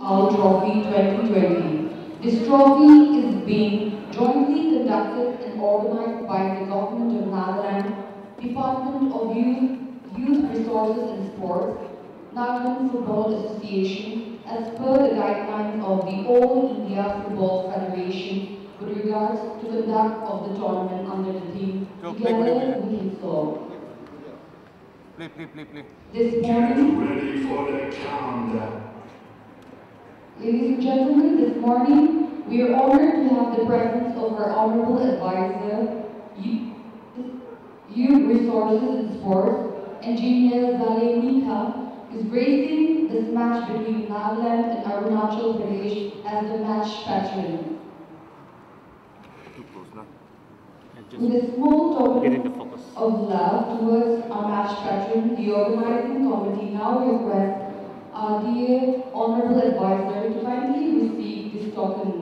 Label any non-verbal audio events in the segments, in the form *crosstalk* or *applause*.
Ao Trophy 2020. This trophy is being jointly conducted and organized by the Government of Nagaland, Department of Youth, Youth Resources and Sports, Nagaland Football Association, as per the guidelines of the All India Football Federation with regards to the conduct of the tournament under the theme Go, play, play, Together. We Can Solve. Play, play, play, play. This Get morning, ready for the countdown. Ladies and gentlemen, this morning we are honored to have the presence of our honorable advisor, Youth Youth Resources and Sports, Engineer Zale Neikha, is raising this match between Nagaland and Arunachal Pradesh as the match patron. Too? With a small token of love towards our match patron, the organizing committee now requests our dear honorable advisor to kindly receive this token.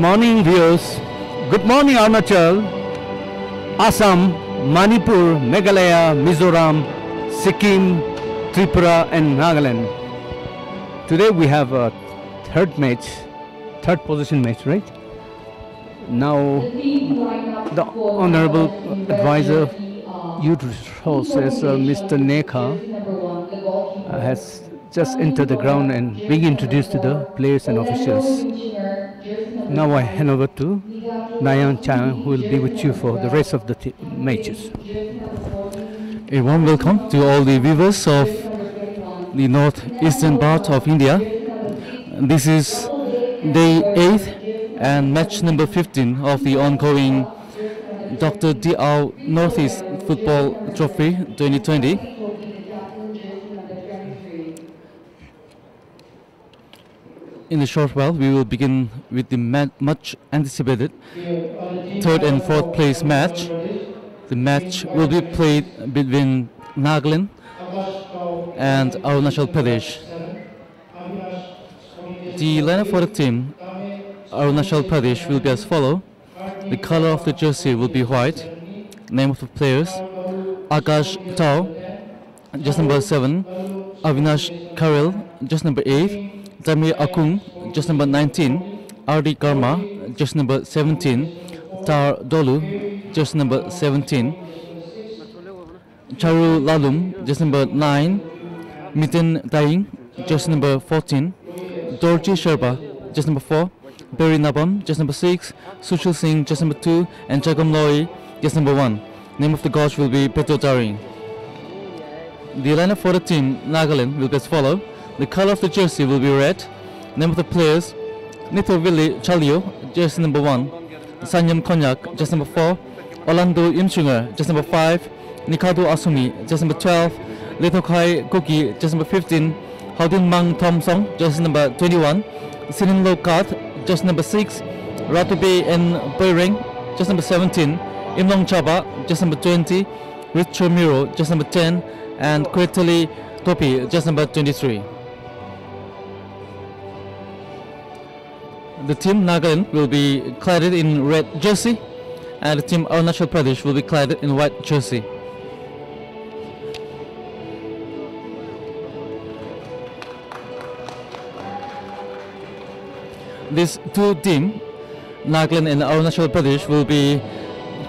Morning, viewers. Good morning, Arunachal, Assam, Manipur, Meghalaya, Mizoram, Sikkim, Tripura, and Nagaland. Today we have a third match, third position match, right? Now, The Honorable Advisor, Youth Resources, uh, Mr. Goalkeeper. uh, has just entered the ground and being introduced to the players and officials. Now I hand over to Nayan Chang, who will be with you for the rest of the matches. A warm welcome to all the viewers of the northeastern part of India. This is day 8 and match number 15 of the ongoing Dr. T. Ao Northeast Football Trophy 2020. In a short while, we will begin with the much anticipated third and fourth place match. The match will be played between Nagaland and Arunachal Pradesh. The lineup for the team, Arunachal Pradesh, will be as follow. The color of the jersey will be white. Name of the players, Akash Tao, just number 7, Avinash Karel, just number 8, Damir Akung, just number 19, Ardi Karma, just number 17, Tar Dolu, just number 17, Charu Lalum, just number 9, Miten Daing, just number 14, Dorji Sherpa, just number 4, Barry Nabam, just number 6, Sushil Singh, just number 2, and Jagam Loi, just number 1. Name of the coach will be Petro Daring. The lineup for the team, Nagaland, will be as follow. The color of the jersey will be red. Name of the players, Nithurvili Chalio, jersey number 1. Sanyam Konyak, jersey number 4. Orlando Imchinger, jersey number 5. Nikado Asumi, jersey number 12. Letokai Koki, jersey number 15. Haudin Mang Thomsong, jersey number 21. Sinin Lokat, jersey number 6. Ratube and Poireng, jersey number 17. Imlong Chaba, jersey number 20. Rich Miro, jersey number 10. And Kwetali Topi, jersey number 23. The team Nagaland will be clad in red jersey and the team Arunachal Pradesh will be clad in white jersey. These two teams, Nagaland and Arunachal Pradesh, will be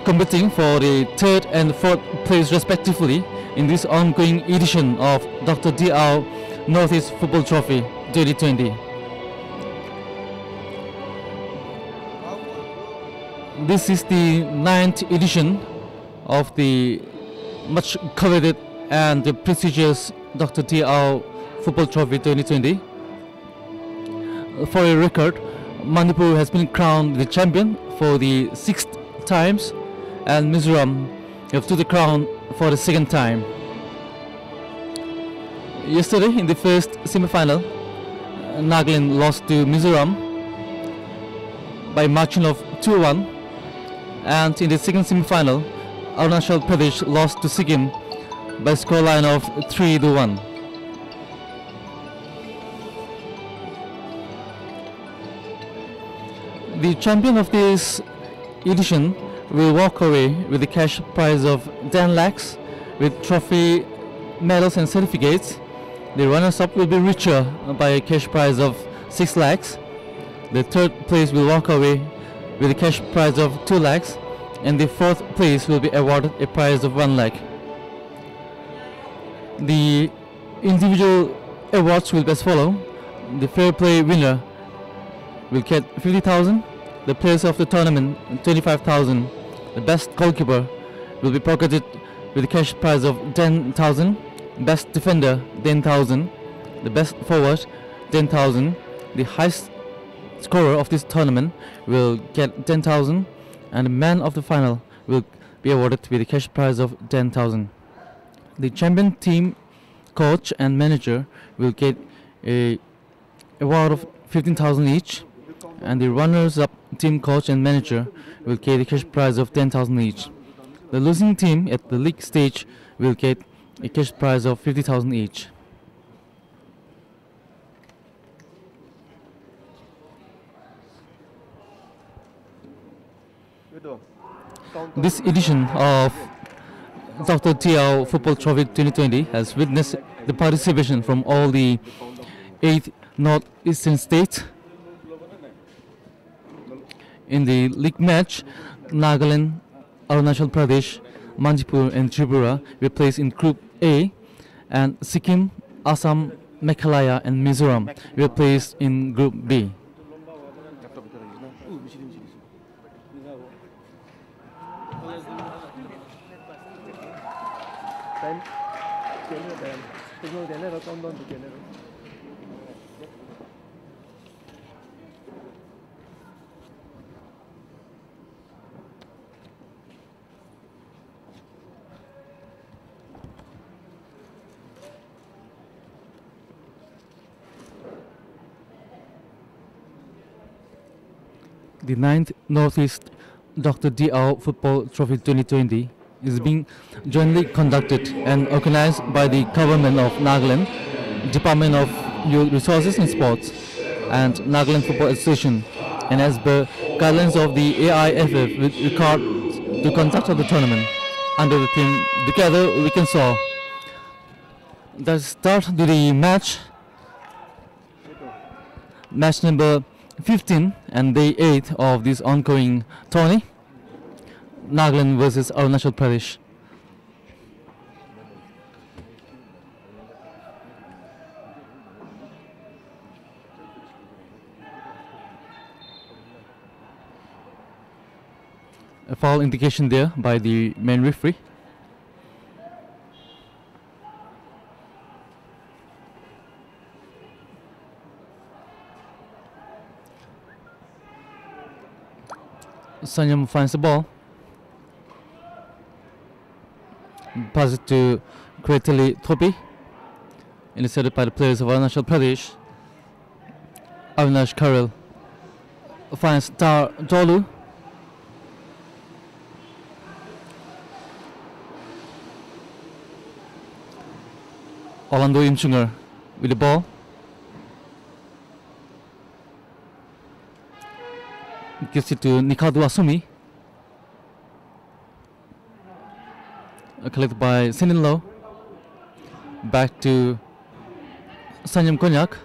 competing for the third and fourth place respectively in this ongoing edition of Dr. T. Ao Northeast Football Trophy 2020. This is the ninth edition of the much coveted and prestigious Dr. T. Ao Football Trophy 2020. Uh, For a record, Manipur has been crowned the champion for the sixth times and Mizoram have to the crown for the second time. Yesterday in the first semi-final, Nagaland lost to Mizoram by margin of 2-1 and in the second semi-final, Arunachal Pradesh lost to Sikkim by scoreline of 3 to 1. The champion of this edition will walk away with a cash prize of 10 lakhs with trophy, medals and certificates. The runners-up will be richer by a cash prize of 6 lakhs. The third place will walk away with a cash prize of 2 lakhs and the fourth place will be awarded a prize of 1 lakh. The individual awards will be as follow. The fair play winner will get 50,000, the players of the tournament 25,000, the best goalkeeper will be pocketed with a cash prize of 10,000, best defender 10,000, the best forward 10,000, the highest scorer of this tournament will get 10,000 and the man of the final will be awarded with a cash prize of 10,000. The champion team coach and manager will get a award of 15,000 each and the runners up team coach and manager will get a cash prize of 10,000 each. The losing team at the league stage will get a cash prize of 50,000 each. This edition of Dr. T. Ao Football Trophy 2020 has witnessed the participation from all the eight northeastern states. In the league match, Nagaland, Arunachal Pradesh, Manipur and Tripura were placed in Group A and Sikkim, Assam, Meghalaya and Mizoram were placed in Group B. The ninth Northeast Dr. T. Ao Football Trophy 2020 is being jointly conducted and organized by the government of Nagaland, Department of Youth Resources and Sports, and Nagaland Football Association, and as per guidelines of the AIFF with regard to conduct of the tournament under the theme Together We Can Soar. The start to the match match number 15 and day 8 of this ongoing tourney. Nagaland versus Arunachal Pradesh. A foul indication there by the main referee. Sanyam finds the ball. Passes to Kretali Thopi. Intercepted by the players of Arunachal Pradesh. Avinash Karel finds Tar Dolu. Orlando Imchunger with the ball. Gives it to Nikadu Asumi. Uh, Collected by Sininlo. Back to Sanyam Konyak.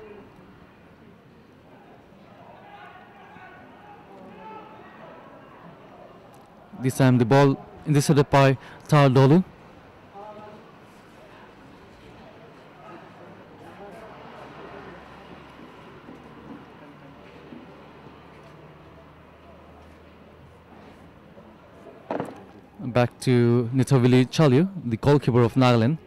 This time the ball intercepted by Tar Dolu. Back to Nitovili Chalyu, the goalkeeper of Nagaland.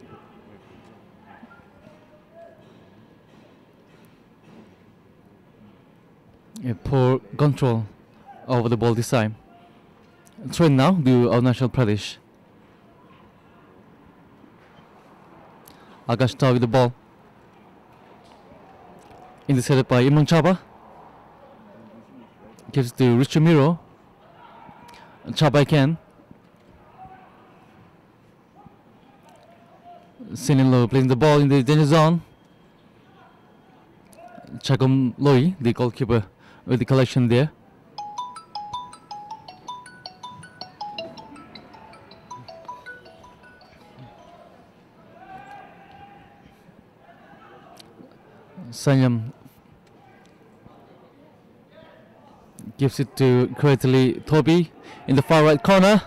A poor control over the ball this time. In now to Arunachal Pradesh. Akash with the ball. Intercepted by Imran Chaba. Gives to Richard Miro. Chaba again. Sinilo playing the ball in the danger zone. Chagum Loi, the goalkeeper, with the collection there. Sanyam gives it to Kretali Toby in the far right corner.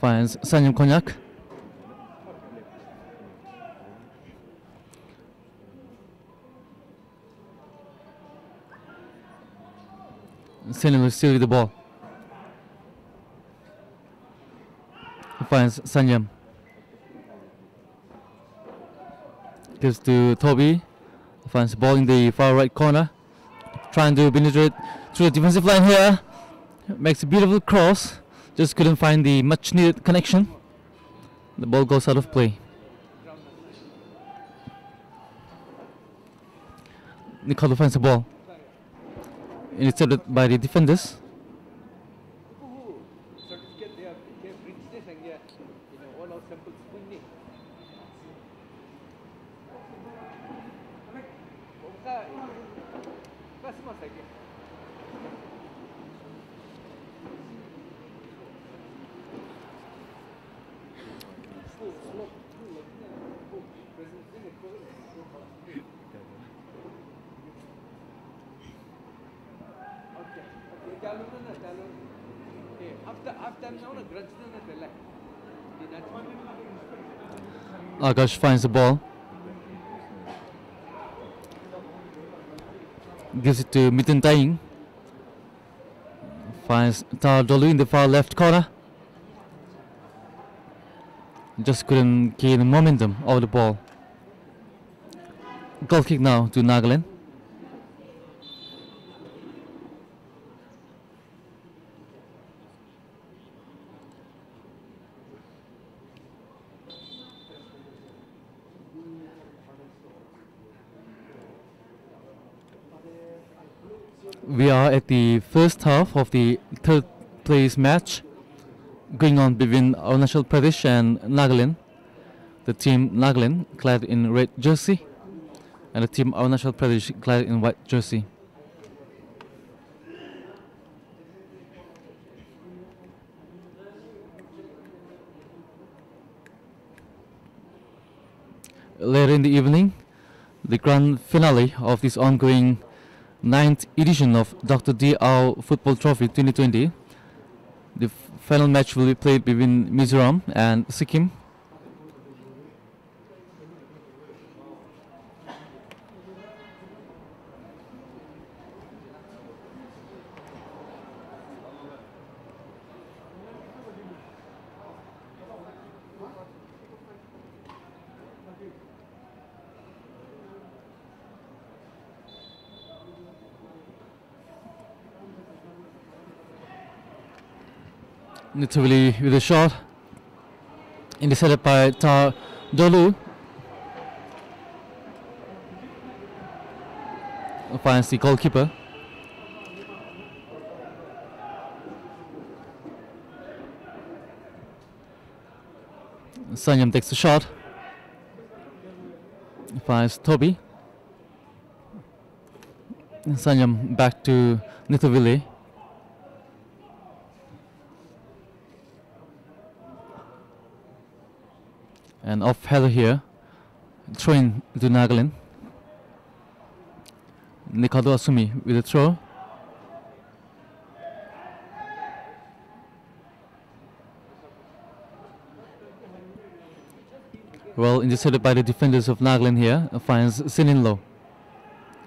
Finds Sanyam Konyak. Sanyam still with the ball. finds Sanyam. Gives to Toby. Finds ball in the far right corner. Trying to penetrate through the defensive line here. Makes a beautiful cross. Just couldn't find the much needed connection. The ball goes out of play. Nicolo finds the ball. Intercepted by the defenders. certificate they Ah, Akash finds the ball. Gives it to Mitten Taing. Finds Tar Dolu in the far left corner. Just couldn't gain the momentum of the ball. Goal kick now to Nagaland. We are at the first half of the third place match going on between Arunachal Pradesh and Nagaland. The team Nagaland clad in red jersey and the team Arunachal Pradesh clad in white jersey. Later in the evening, the grand finale of this ongoing ninth edition of Dr. D. Football Trophy 2020. The final match will be played between Mizoram and Sikkim. Nitavili with a shot. Intercepted by Tar Dolu. Finds the goalkeeper. Sanyam takes the shot. Finds Toby. Sanyam back to Nitavili. And off header here. Throwing to Nagaland. Nikado Asumi with a throw. Well intercepted by the defenders of Nagaland here. Finds Sininlo.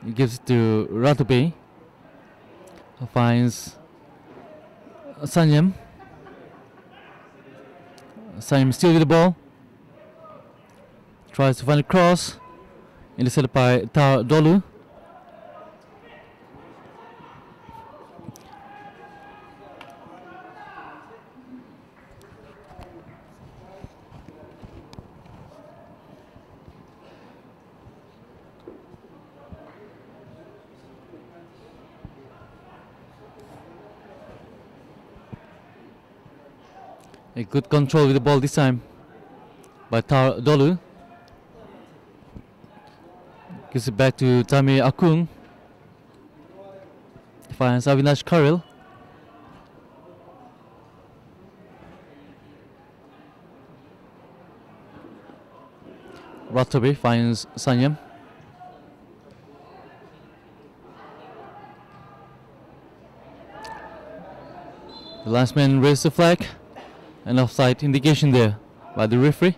He gives it to Ratabe. Finds Sanyam. Sanyam still with the ball. Tries to find a cross. Intercepted by Tar Dolu. A good control with the ball this time by Tar Dolu. Gives it back to Tami Akung. Finds Avinash Karel. Ratabe finds Sanyam. The last man raised the flag. An offside indication there by the referee.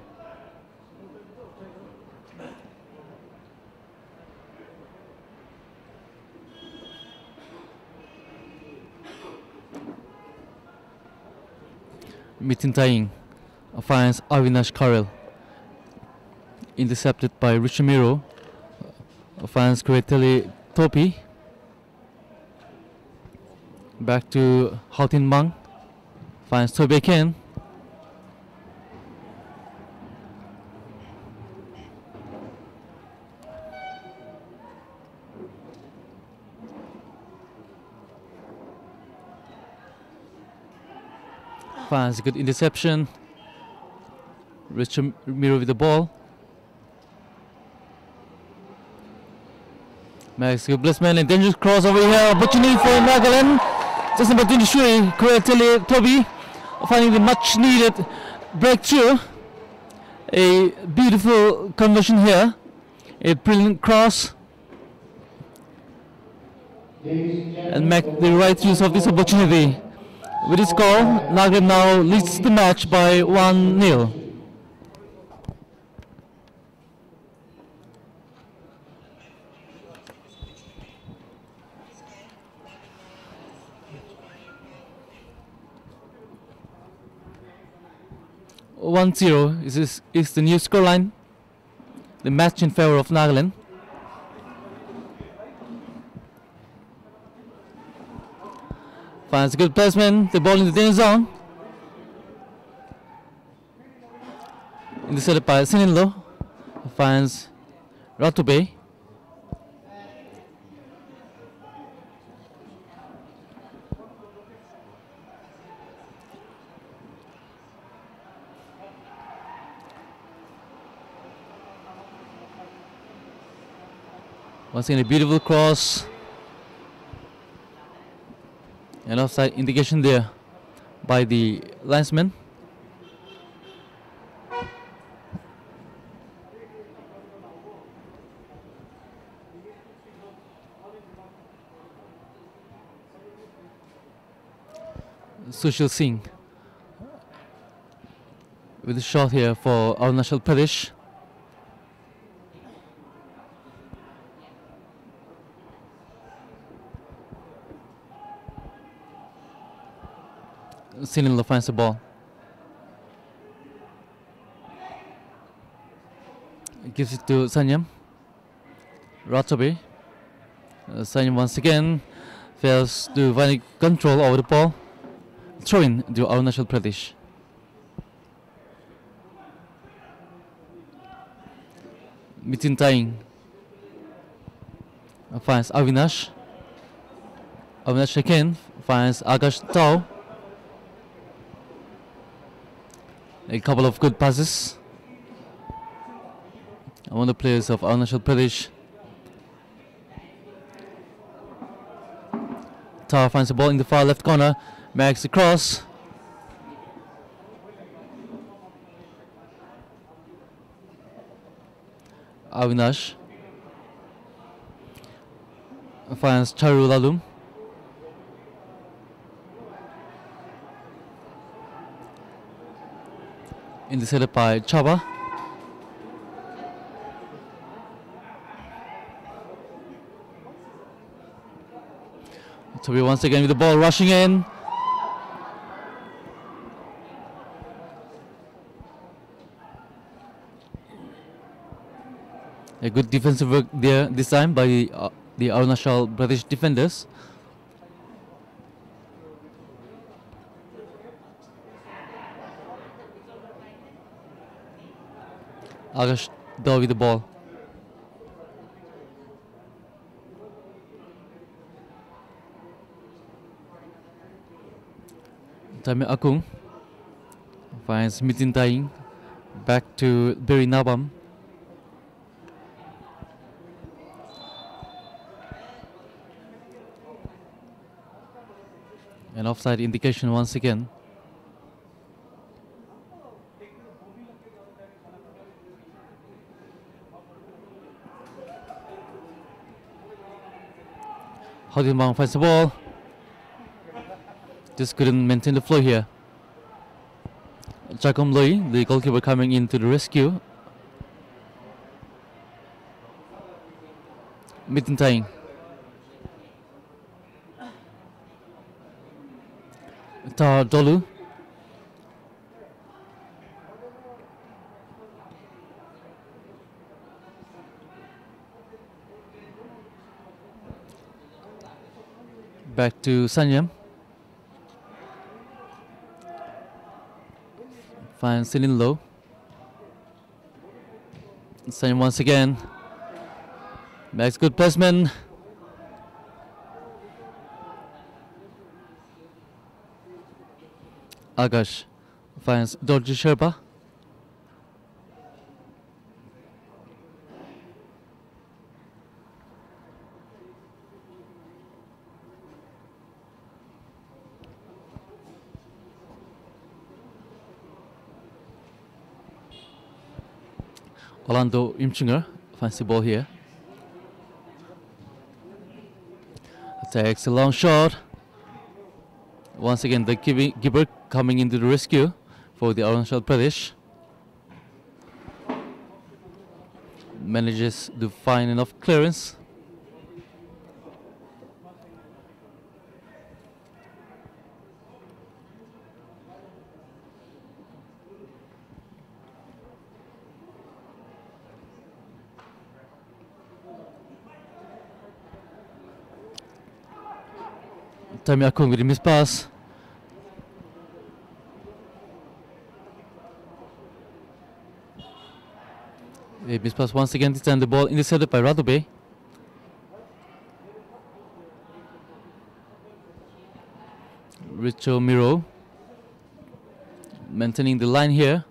Mitintaing finds Avinash Karel. Intercepted by Richimiro. Finds Kreteli Topi. Back to Houtin Mang. Finds Tobe Ken. Finds a good interception. Richard Miro with the ball. Max good blessman and dangerous cross over here. Opportunity for Nagaland. Just number 23, Koyatele Toby finding the much needed breakthrough. A beautiful conversion here. A brilliant cross. And make the right use of this opportunity. With this goal, Nagaland now leads the match by 1 0. One zero is this is the new scoreline. The match in favor of Nagaland. Finds a good placement. The ball in the danger zone. Intercepted by Sinilo. Finds Ratube. Once again, a beautiful cross. An offside indication there by the linesman. Sushil Singh with a shot here for Arunachal Pradesh. Sinil finds the ball. Gives it to Sanyam. Ratabe. Uh, Sanyam once again fails to find control over the ball. Throwing to Arunachal Pradesh. Mitin tying finds Avinash. Avinash again finds Akash Tao. A couple of good passes. Of the players of Arunachal Pradesh. Tao finds the ball in the far left corner, makes the cross. Avinash finds Charu Lalum. Intercepted by Chaba. Toby once again with the ball rushing in. A good defensive work there this time by the, uh, the Arunachal Pradesh defenders. Daw with the ball. Tami Akung finds Mitin Taing back to Berry Nabam. An offside indication once again. Hodilmang finds the ball. Just couldn't maintain the flow here. Lui, the goalkeeper, coming in to the rescue. Mittentang. Tar Dolu. Back to Sanyam. Finds Celine Low. Sanyam once again. Makes good placement. Akash finds Dorji Sherpa. Orlando Imchinger fancy ball here. Takes a long shot. Once again, the keeper coming into the rescue for the Arunachal Pradesh. Manages to find enough clearance. Tami Akung with a missed pass. A pass once again. This time the ball intercepted by Radube. Richo Miro maintaining the line here.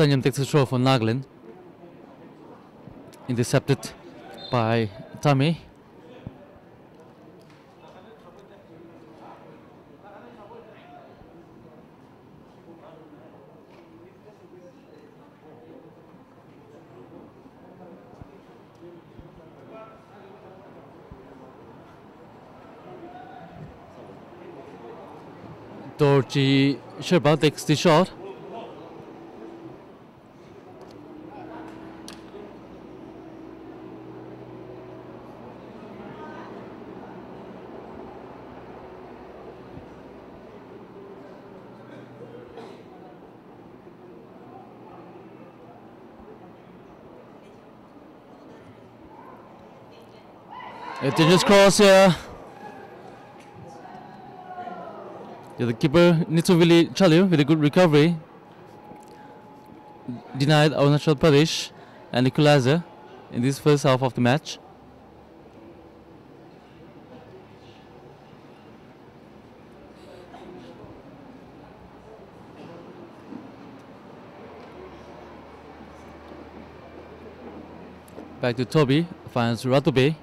Sanyam takes a throw for Nagaland. Intercepted by Tami. Dorji Sherpa takes the shot. Dangerous cross here. Yeah, the keeper Nitsuvili Chalyu with a good recovery. Denied Arunachal Pradesh and equalizer in this first half of the match. Back to Toby, finds Ratube.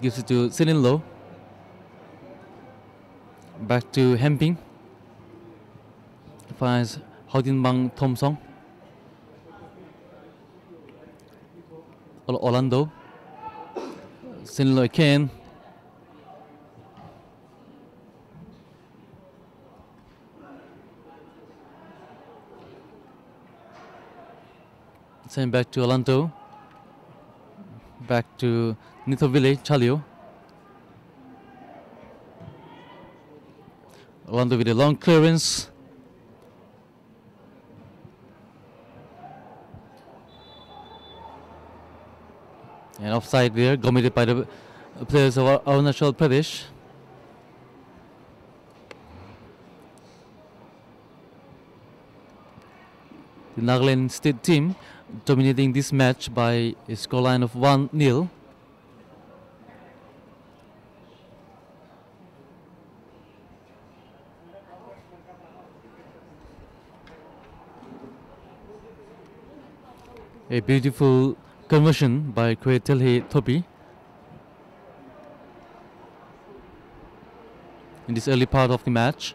Gives it to Sininlo. Back to Hemping. Finds Hodinbang Thomsong. Or- Orlando. Sininlo again. Send back to Orlando. Back to Nitoville, Chalio. Orlando with a long clearance. And offside there, committed by the players of Ar- Arunachal Pradesh. The Nagaland state team dominating this match by a scoreline of 1 0. A beautiful conversion by Kwe Kwetelhe Topi in this early part of the match.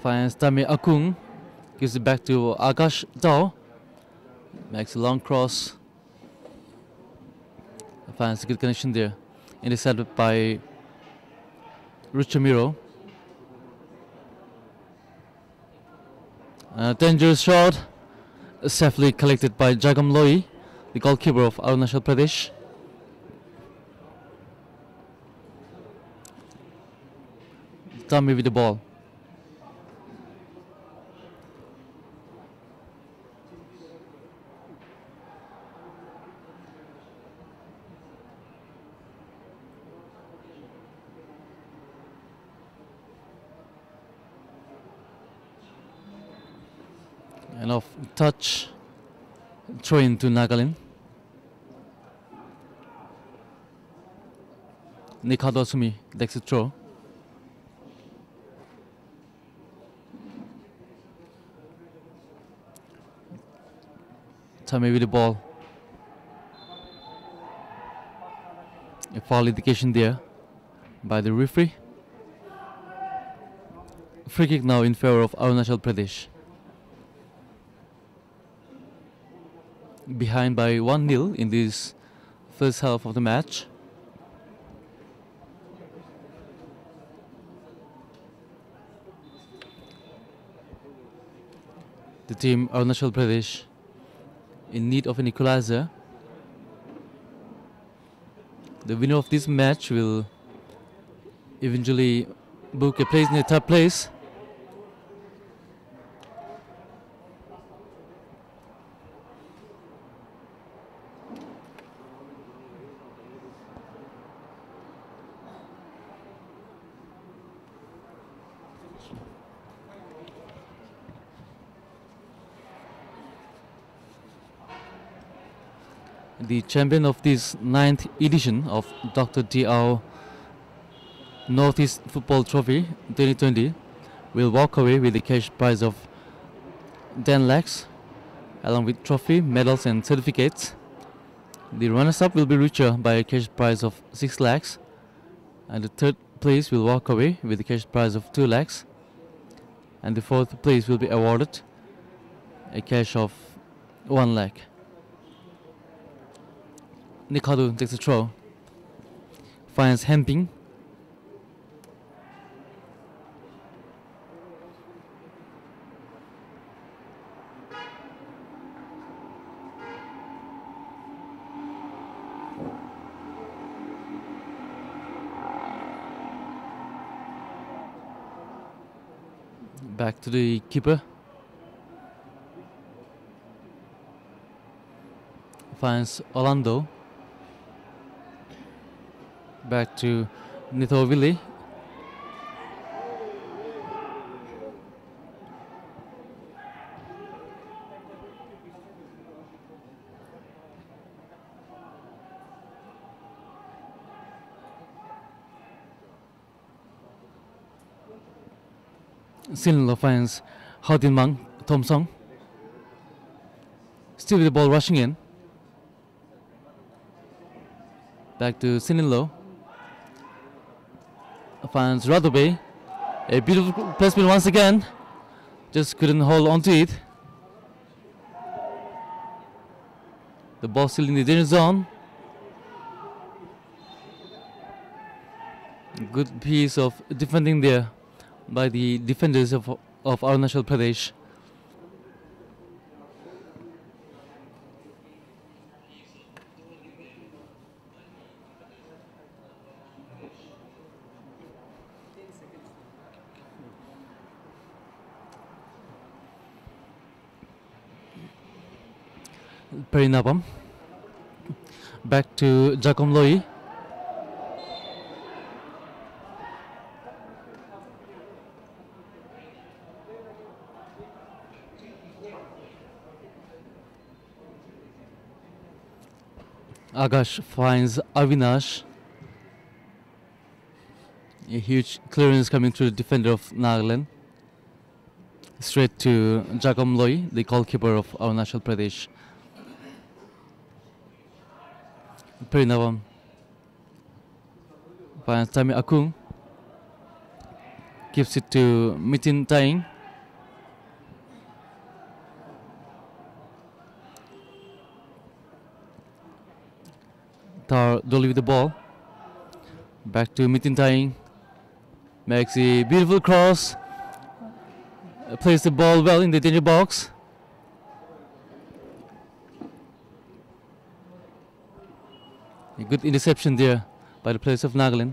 finds Tami Akung, gives it back to Akash Dao, makes a long cross, finds a good connection there, intercepted by Ruchamiro. A dangerous shot, safely collected by Jagam Loi, the goalkeeper of Arunachal Pradesh. Tami with the ball. and off touch throw to Nagaland. Nikado Sumi a throw. With the ball. A foul indication there by the referee. Free kick now in favor of Arunachal Pradesh. Behind by 1 0 in this first half of the match. The team Arunachal Pradesh in need of an equalizer. The winner of this match will eventually book a place in the top place. The champion of this ninth edition of Dr. T. Ao Northeast Football Trophy 2020 will walk away with a cash prize of 10 lakhs along with trophy, medals and certificates. The runners-up will be richer by a cash prize of 6 lakhs, and the third place will walk away with a cash prize of 2 lakhs, and the fourth place will be awarded a cash of 1 lakh. Nikadu takes a throw, finds Hemping, back to the keeper. Finds Orlando. Back to Nitovili. Sinlo finds Haudin Mang, Tom Song. Still with the ball rushing in. Back to Sinilo. Finds Radobe. A beautiful placement once again. Just couldn't hold on to it. The ball still in the danger zone. Good piece of defending there by the defenders of, of Arunachal Pradesh. Perinapam. Back to Jacob Loi. Akash finds Avinash. A huge clearance coming through the defender of Nagaland. Straight to Jagam Loi, the goalkeeper of Arunachal Pradesh. Perinavam finds Tami Akung. Gives it to Mitin Taing. Tar Dolu with the ball. Back to Mitin Taing. Makes a beautiful cross. Plays the ball well in the danger box. A good interception there by the players of Nagaland.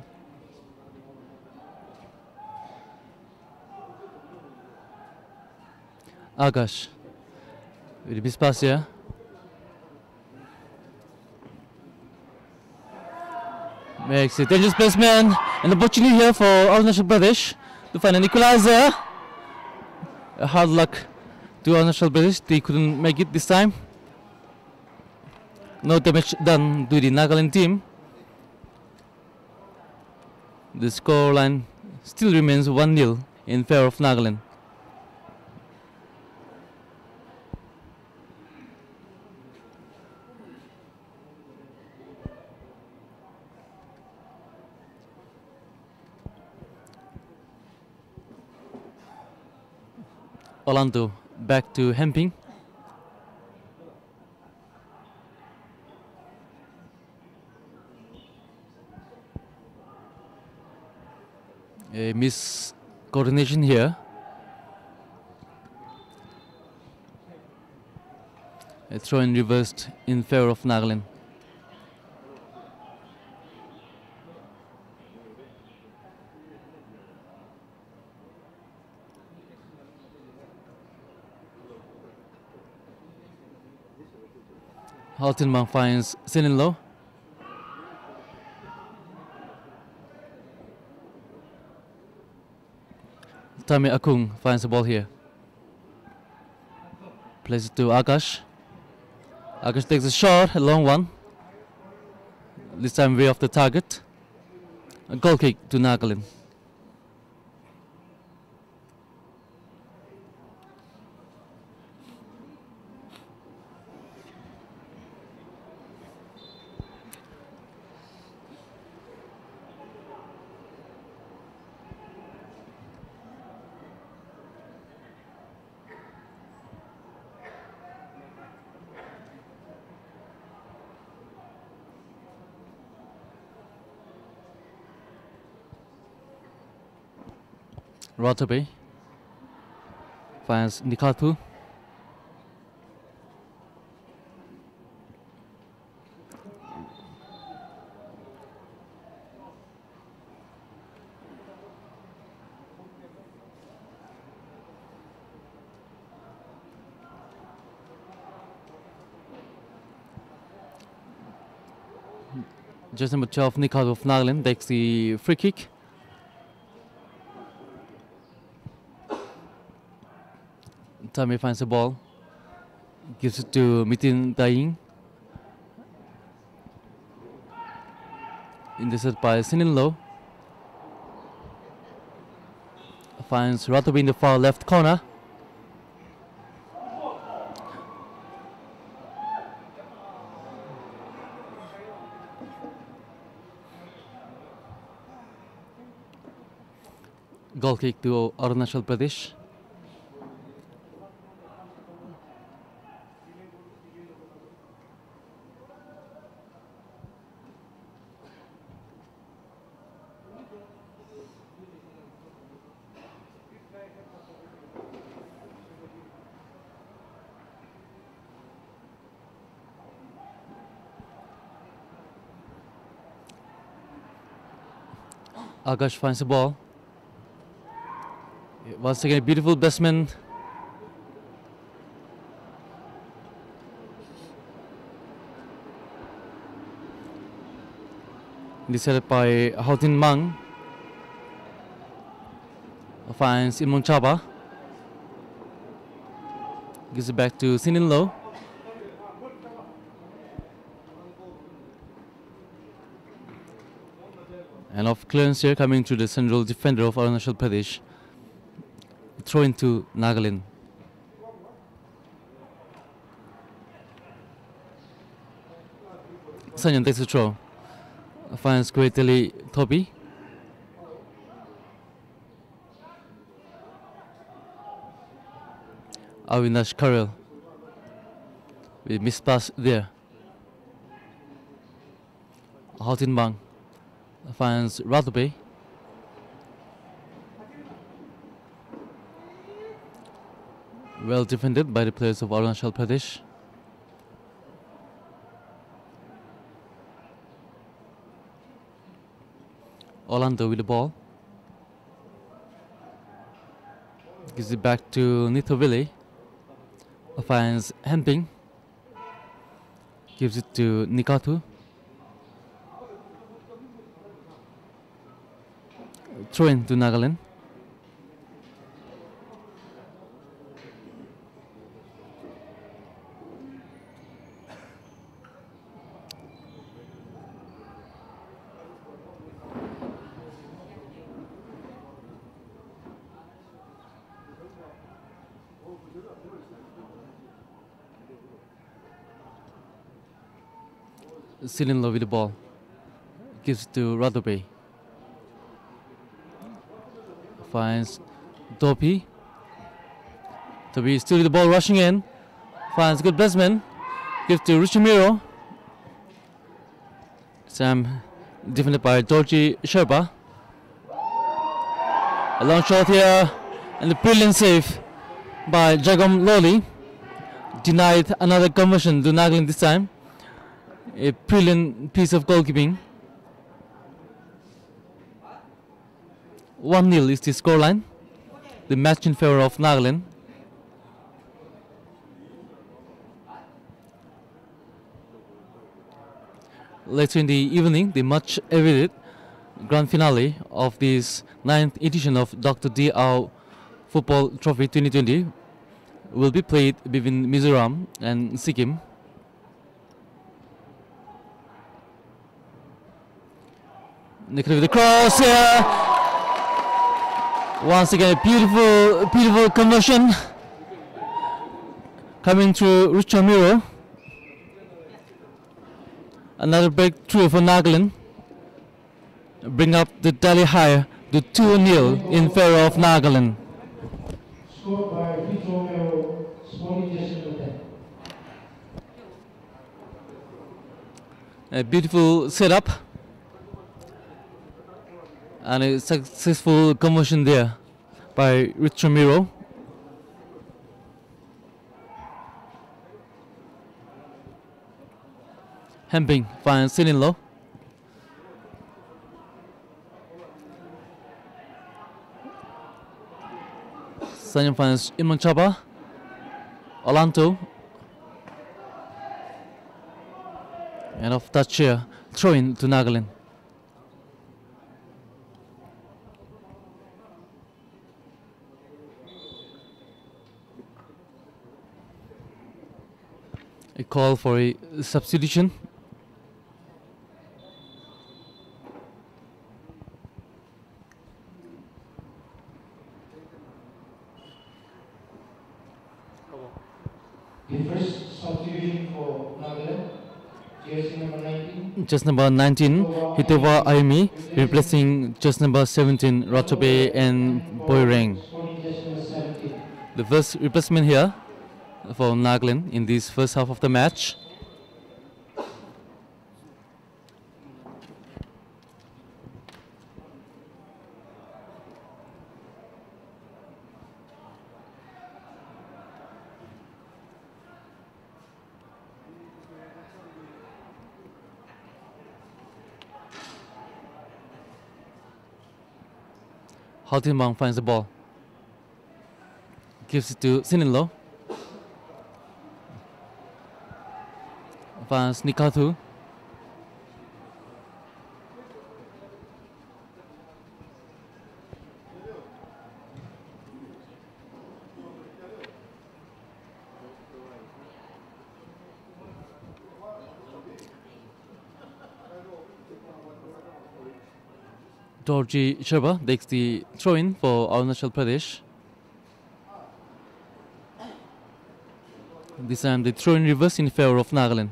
Akash with the pass here. Makes a dangerous placement. An opportunity here for Arunachal Pradesh to find an equalizer. A hard luck to Arunachal Pradesh. They couldn't make it this time. No damage done to the Nagaland team. The score line still remains 1 0 in favor of Nagaland. Orlando back to Hemping. A miss coordination here. A throw in reversed in favor of Nagaland. Haltonman finds Sinenlo. Tami Akung finds the ball here. Plays it to Akash. Akash takes a shot, a long one. This time way off the target. A goal kick to Nagaland. Ratabe finds Nikatu. Just number 12, Nikatu of Nagaland takes the free kick. Tami finds the ball, gives it to Mitin Taing. Intercepted by Sinin Low. Finds Ratabi in the far left corner. Goal kick to Arunachal Pradesh. Akash finds the ball. Once again, beautiful batsman. Decided by Houtin Mang. Finds Imon Chaba. Gives it back to Sinin Low. And off clearance here coming to the central defender of Arunachal Pradesh. Throw into Nagaland. Sanyan takes a throw. Finds Kuwaitali Topi. Avinash Karel. We missed pass there. Houtin Bang finds Ratabe. Well defended by the players of Arunachal Pradesh. Orlando with the ball. Gives it back to Nitovili. Finds Hemping. Gives it to Nikatu. Throw in to Nagaland. Silin low with the ball. Gives to Radobe. Finds Dopi. Dopi still with the ball rushing in. Finds good batsman. Gives to Ruchimiro. Sam defended by Dorji Sherpa. A long shot here and a brilliant save by Jagam Loli. Denied another conversion to Nagaland this time a brilliant piece of goalkeeping. 1 0 is the scoreline. The match in favor of Nagaland. Later in the evening, the much awaited grand finale of this ninth edition of Dr. D. Football Trophy 2020 will be played between Mizoram and Sikkim. Nick with the cross here. Once again, beautiful, beautiful conversion coming through Ruchamiro. Another breakthrough for Nagaland. Bring up the tally higher to 2 0 in favor of District A beautiful setup and a successful conversion there by Richamiro. Hemping finds Sinilo. Sanyam finds Imran Chaba. Olanto. And off touch here, throwing to Nagaland. A call for a substitution. The first substitution for Nagaland, jersey number 19, Just number 19, Hitova Ayumi, replacing just number 17, Ratobe and Boyreng. sporting jersey number 17. The first replacement here for Nagaland in this first half of the match. Haltinbang finds the ball. Gives it to Finds Nikatu. Dorji Sherpa takes the throw in for Arunachal Pradesh. This time the throw in reverse in favor of Nagaland.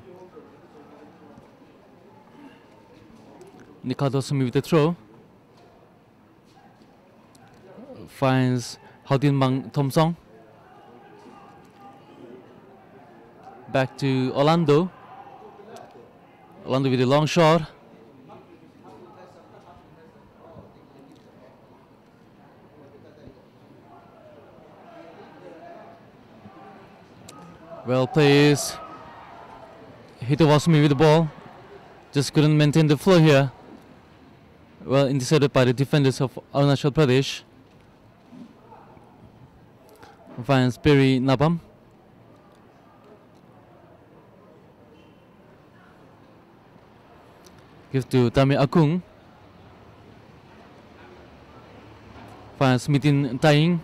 Nikado Sumi with the throw. Finds Haudin Mang Thomsong. Back to Orlando. Orlando with a long shot. Well plays. Hitowasumi with the ball. Just couldn't maintain the flow here. Well intercepted by the defenders of Arunachal Pradesh. Finds Perry Napam. Gives to Tami Akung. Finds Mitin Taing.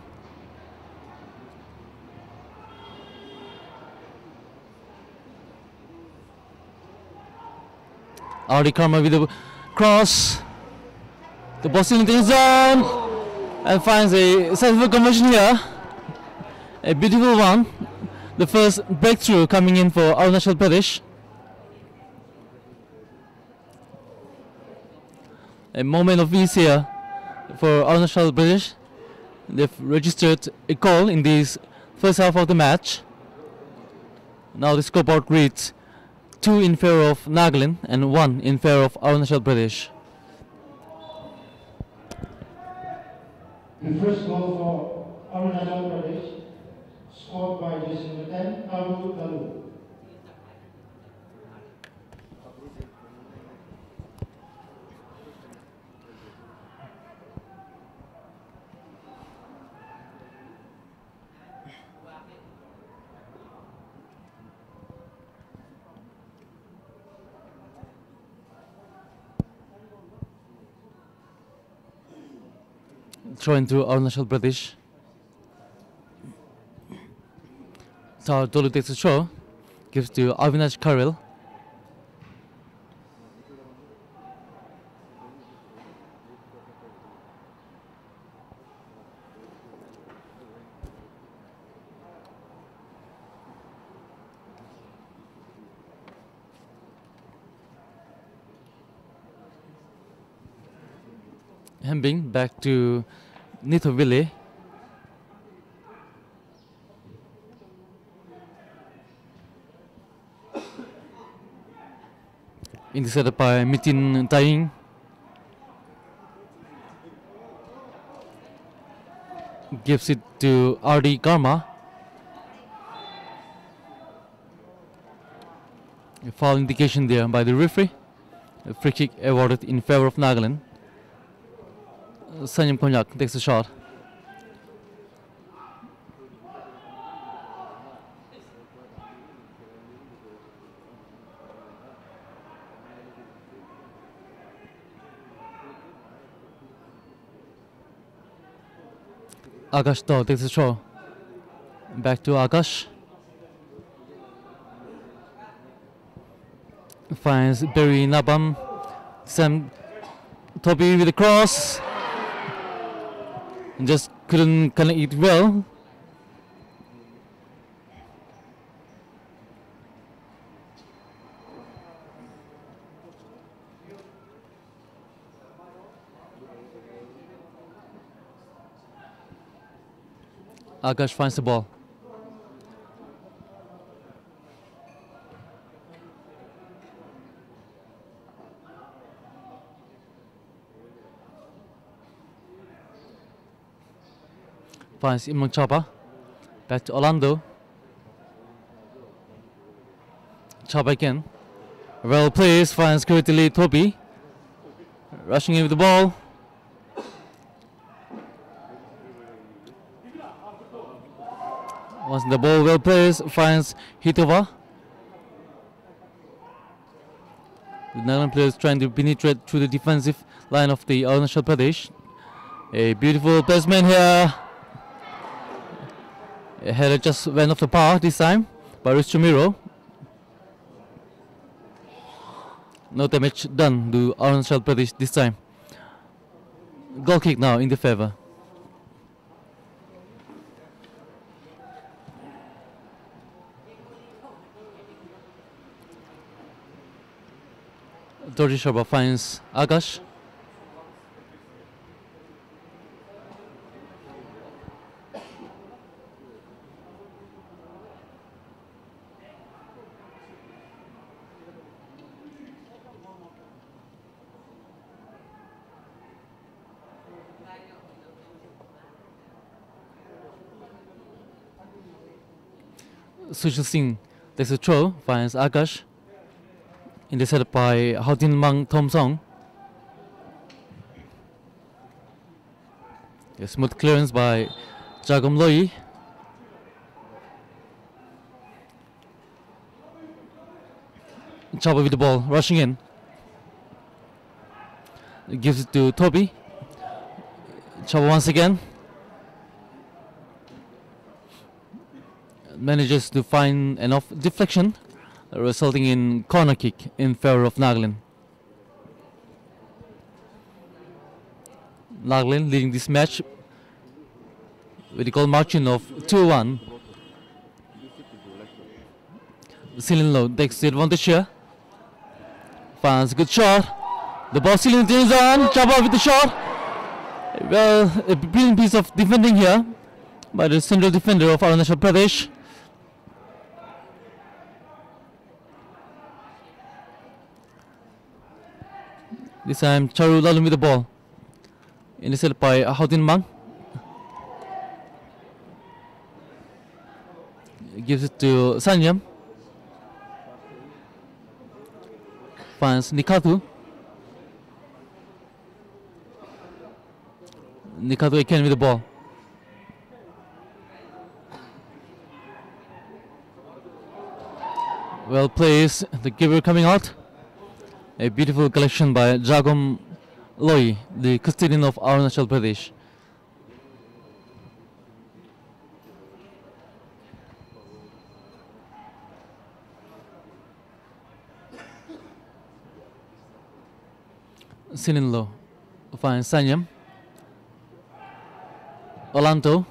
Audi Karma with the cross. The ball in the zone and finds a successful conversion here. A beautiful one. The first breakthrough coming in for Arunachal Pradesh. A moment of ease here for Arunachal Pradesh. They've registered a goal in this first half of the match. Now the scoreboard reads two in favor of Nagaland and one in favor of Arunachal Pradesh. The first goal for Arunachal Pradesh, scored by jersey number 10, Abu Dalu. Throw into Arunachal Pradesh. So Dolu takes the throw, gives to Avinash Karel. Hembing back to Nitoville. Intercepted by Mitin Taing. gives it to RD Karma. A foul indication there by the referee. A free kick awarded in favor of Nagaland. Sanyam Konyak takes a shot. Akash Dao takes a throw. Back to Akash. Finds Barry Nabam. Sam Toby with a cross. Just couldn't connect it well. Akash finds the ball. Finds Imran Chapa. Back to Orlando. Chapa again. Well placed. Finds quickly Toby. Rushing in with the ball. Once the ball well placed, finds Hitova. The Nagaland players trying to penetrate through the defensive line of the Arunachal Pradesh. A beautiful placement here. Header just went off the par this time by Rich Chumiro. No damage done to Arunachal Pradesh this time. Goal kick now in the favor. Dorji Sharma finds Akash. Sushil Singh takes a throw, finds Akash intercepted by Houtin Mang Thom Song. A smooth clearance by Jagom Loi. Chapa with the ball, rushing in. Gives it to Toby. Chapa once again. Manages to find enough deflection resulting in corner kick in favor of Nagaland. Nagaland leading this match with a goal margin of 2-1. Celine Low takes the advantage here. Finds a good shot. The ball Celine turns on. Chapa with the shot. Well, a brilliant piece of defending here by the central defender of Arunachal Pradesh. This time Charu Lalum with the ball. Intercepted by Haudin Mang. Gives it to Sanyam. Finds Nikatu. Nikatu again with the ball. Well placed. The giver coming out. A beautiful collection by Jagom Loi, the custodian of Arunachal Pradesh. Sininlo finds Sanyam. Olanto.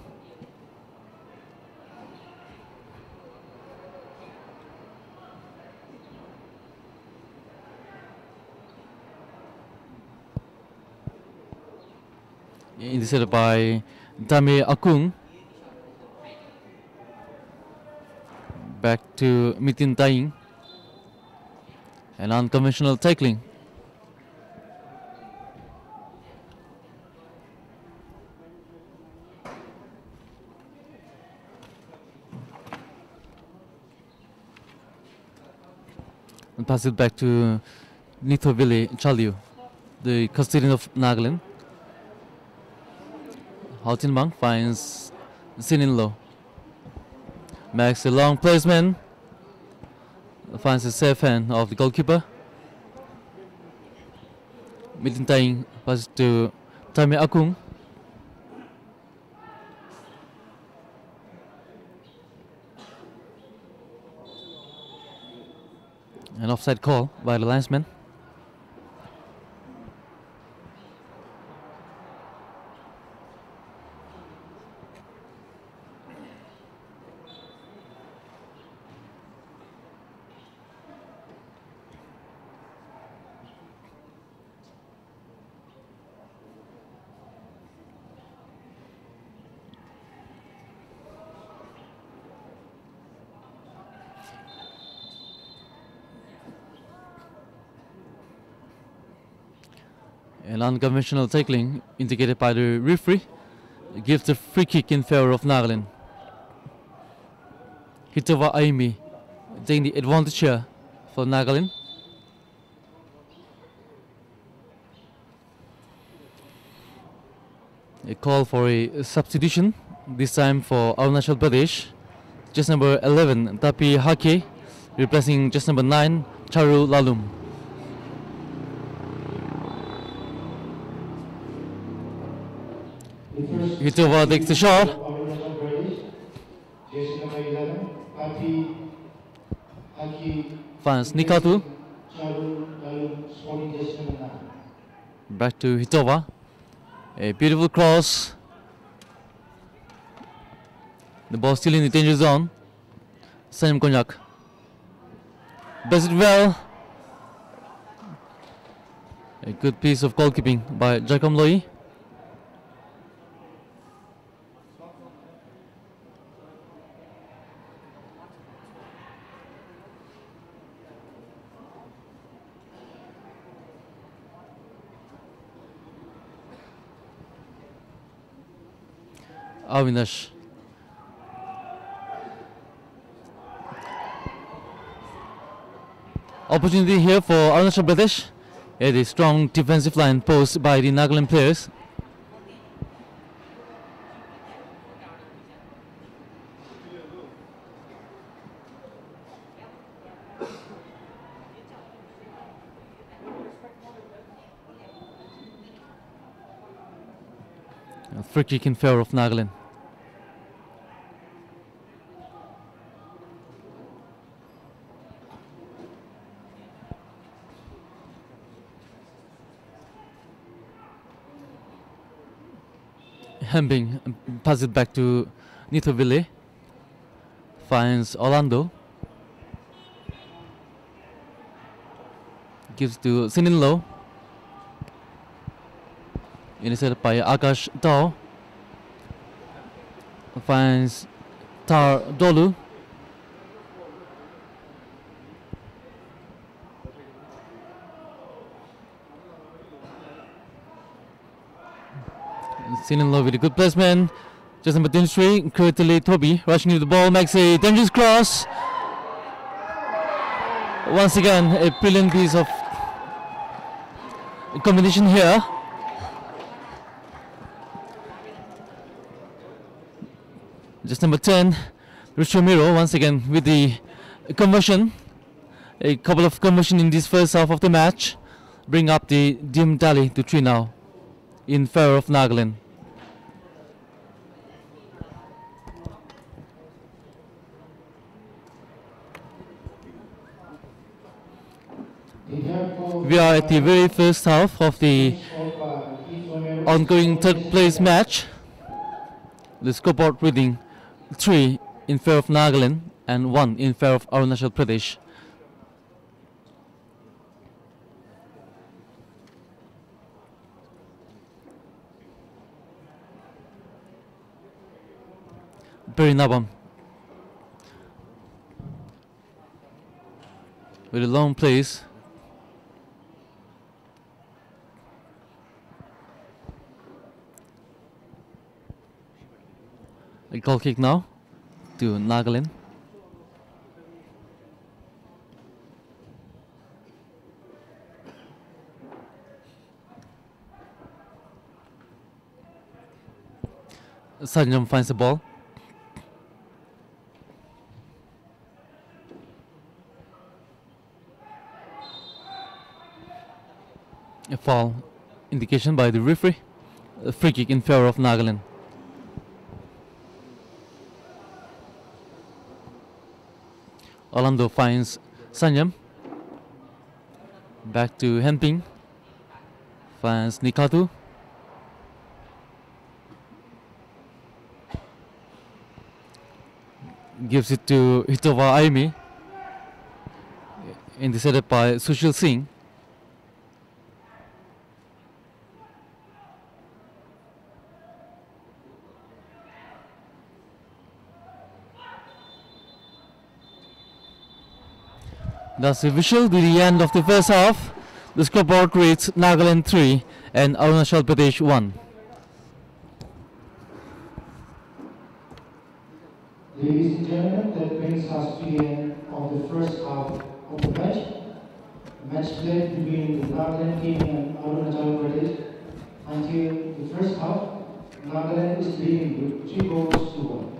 decided by Tami Akung. Back to Mitin Taing. An unconventional tackling. And pass it back to Nithovili Chalyu, the custodian of Nagaland. Haltin Bang finds Sinin Low. Makes a long placement. Finds a safe hand of the goalkeeper. Mitin Taing passes to Tami Akung. An offside call by the linesman. An unconventional tackling indicated by the referee gives a free kick in favor of Nagaland. Hitova Aimi taking the advantage here for Nagaland. A call for a substitution, this time for Arunachal Pradesh. Just number 11, Tapi Hake, replacing just number 9, Charu Lalum. Hitova takes the shot. Arunachal Pradesh, jersey number 11, Pati Haki Finds Nikatu. Charu Lalu, sporting jersey number 9. Back to Hitova. A beautiful cross. The ball still in the danger zone. Sanyam Konyak. Does it well. A good piece of goalkeeping by Jacob Loi. Avinash. Opportunity here for Arunachal Pradesh. It is strong defensive line posed by the Nagaland players. Free kick in favor of Nagaland. Hembing passes it back to Nithoville. Finds Orlando. Gives to Sininlo. Intercepted by Akash Dao. Finds Tar Dolu. In love with a good placement. Just number 23, Kurtili Toby rushing to the ball, makes a dangerous cross. Once again, a brilliant piece of combination here. Just number 10, Richomiro once again with the conversion. A couple of conversion in this first half of the match. Bring up the dim Dali to 3 now in favor of Nagaland. We are at the very first half of the ongoing third place match. The scoreboard reading 3 in favor of Nagaland and 1 in favor of Arunachal Pradesh. Perinabam with a long place. A goal kick now to Nagaland. Sanjam finds the ball. A foul indication by the referee. A free kick in favor of Nagaland. Orlando finds Sanjam. Back to Henping. Finds Nikatu. Gives it to Hitova Aimi. Intercepted by Sushil Singh. That's the to the end of the first half. The scoreboard reads Nagaland 3 and Arunachal Pradesh 1. Ladies and gentlemen, that brings us to the end of the first half of the match. The match played between the Nagaland team and Arunachal Pradesh. Until the first half, Nagaland is leading with 3 goals to 1.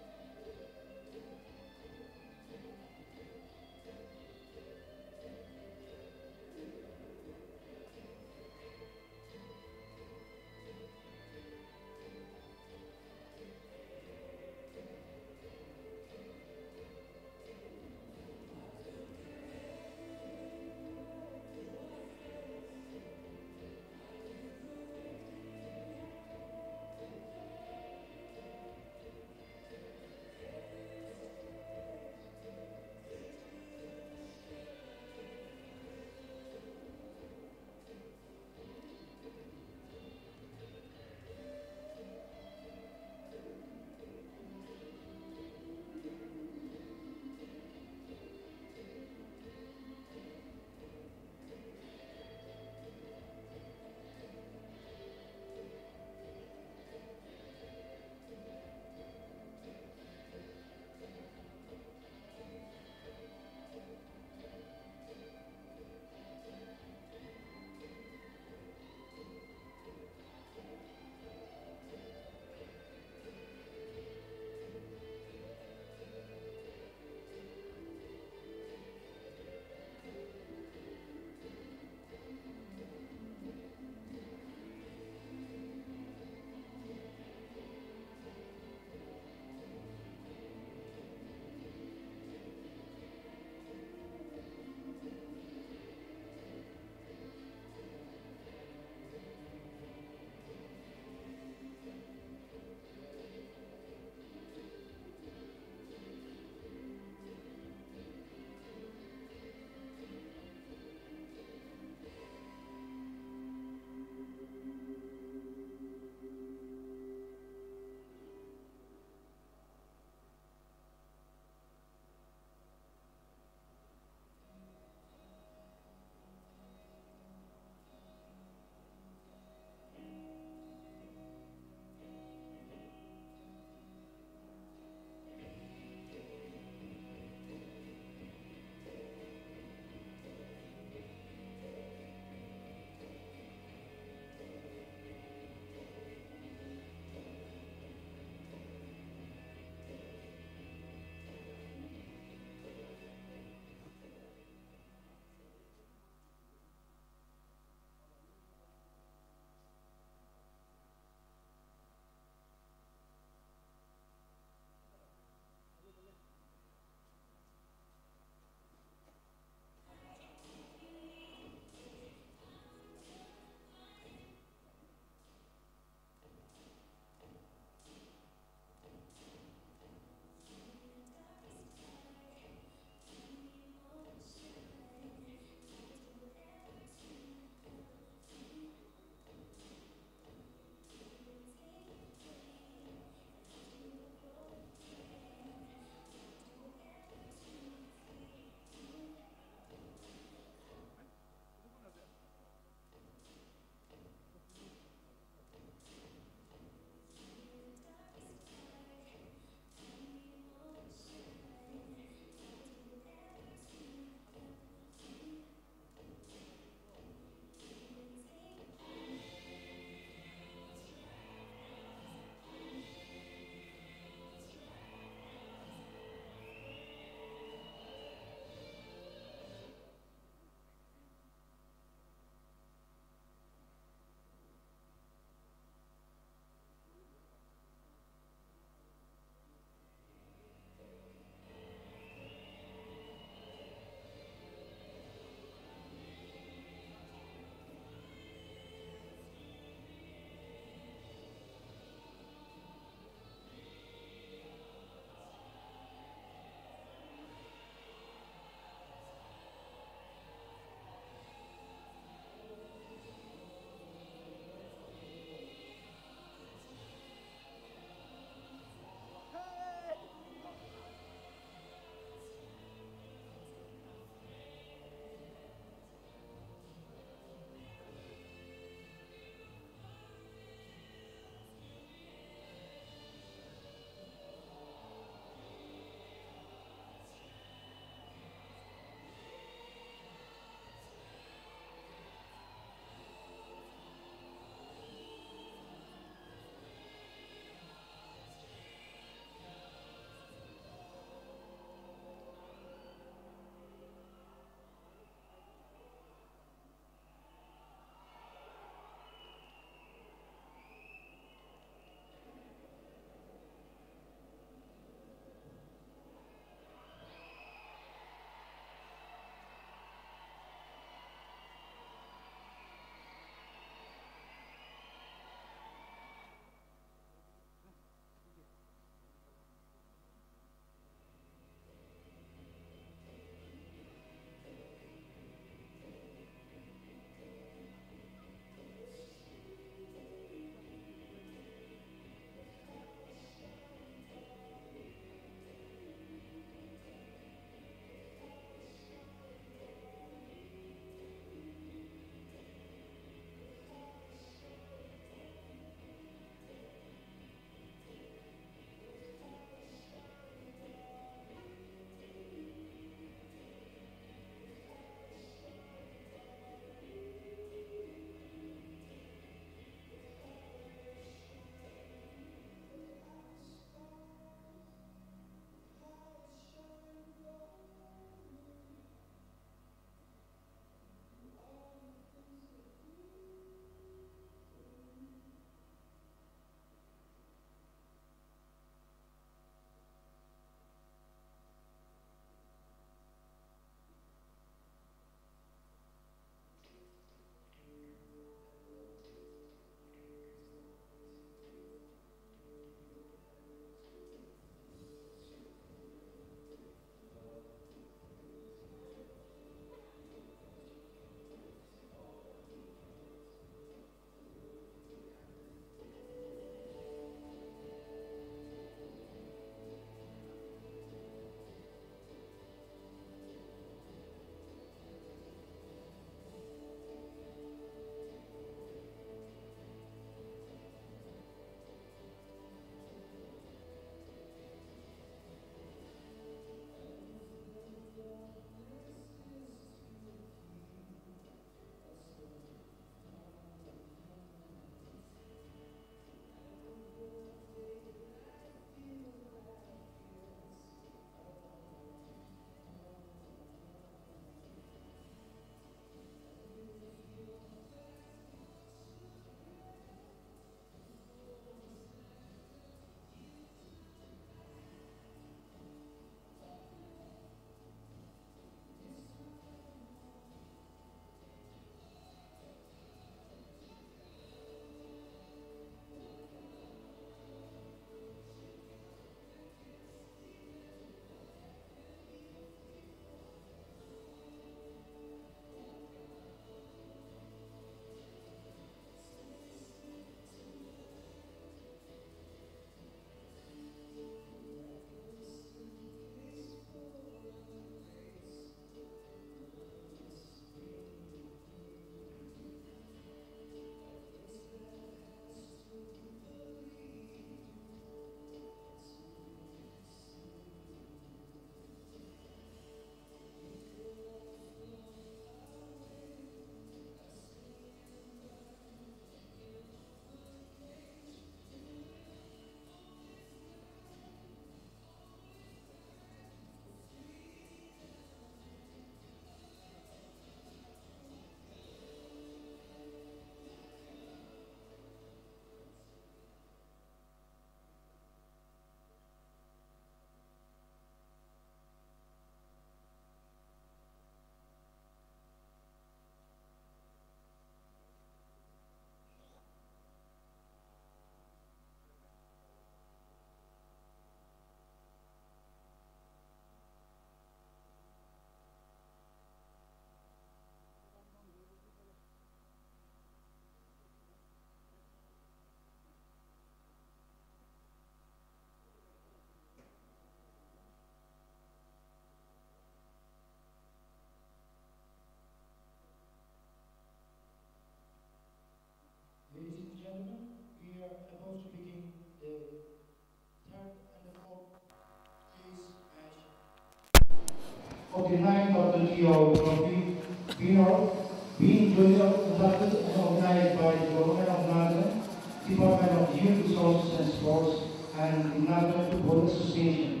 Being duly conducted and organized by the Government of Nagaland, Department of Youth Resources and Sports, and the Nagaland Football Association.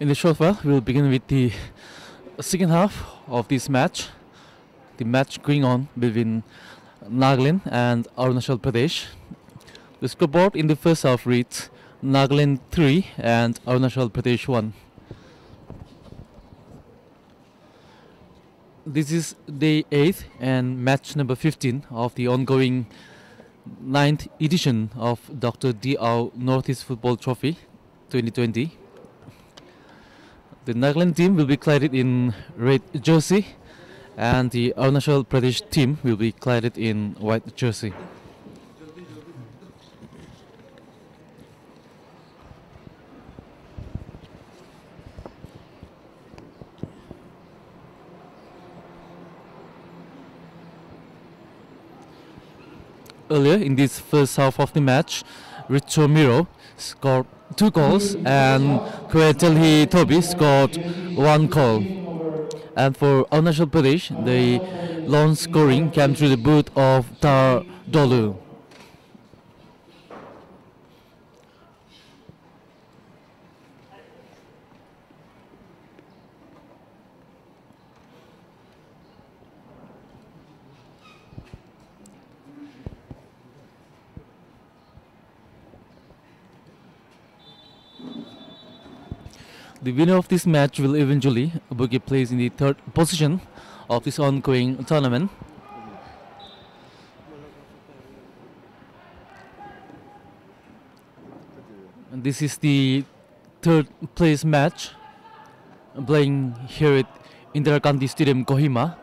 In the short while, we'll begin with the second half of this match. The match going on between Nagaland and Arunachal Pradesh. The scoreboard in the first half reads Nagaland 3 and Arunachal Pradesh 1. This is day 8 and match number 15 of the ongoing 9th edition of Dr. T. Ao Northeast Football Trophy 2020. The Nagaland team will be clad in red jersey, and the Arunachal Pradesh team will be clad in white jersey. Earlier in this first half of the match, Richo Miro scored two goals and Kwetelhi Toby scored one goal. And for Arunachal Pradesh, the lone scoring came through the boot of Tar Dolu. The winner of this match will eventually book a place in the third position of this ongoing tournament. And this is the third place match playing here at Indira Gandhi Stadium, Kohima.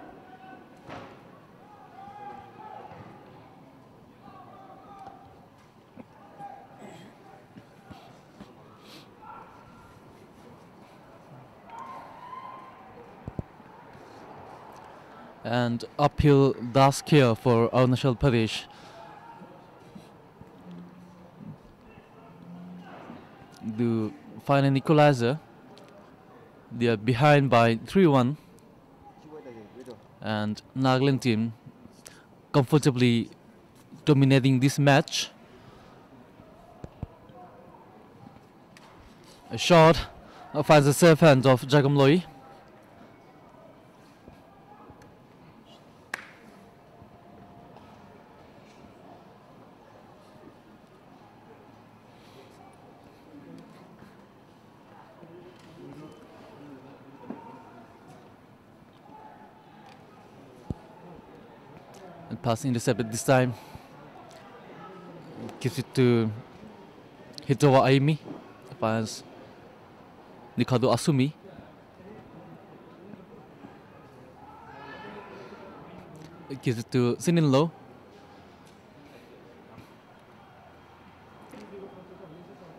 And uphill task here for Arunachal Pradesh. The final equalizer. They are behind by 3-1 and Nagaland team comfortably dominating this match. A shot finds the safe hand of Jagam Loi. Pass intercepted this time. Gives it to Hitowa Aimi. Finds Nikado Asumi. Gives it to Sinin Low.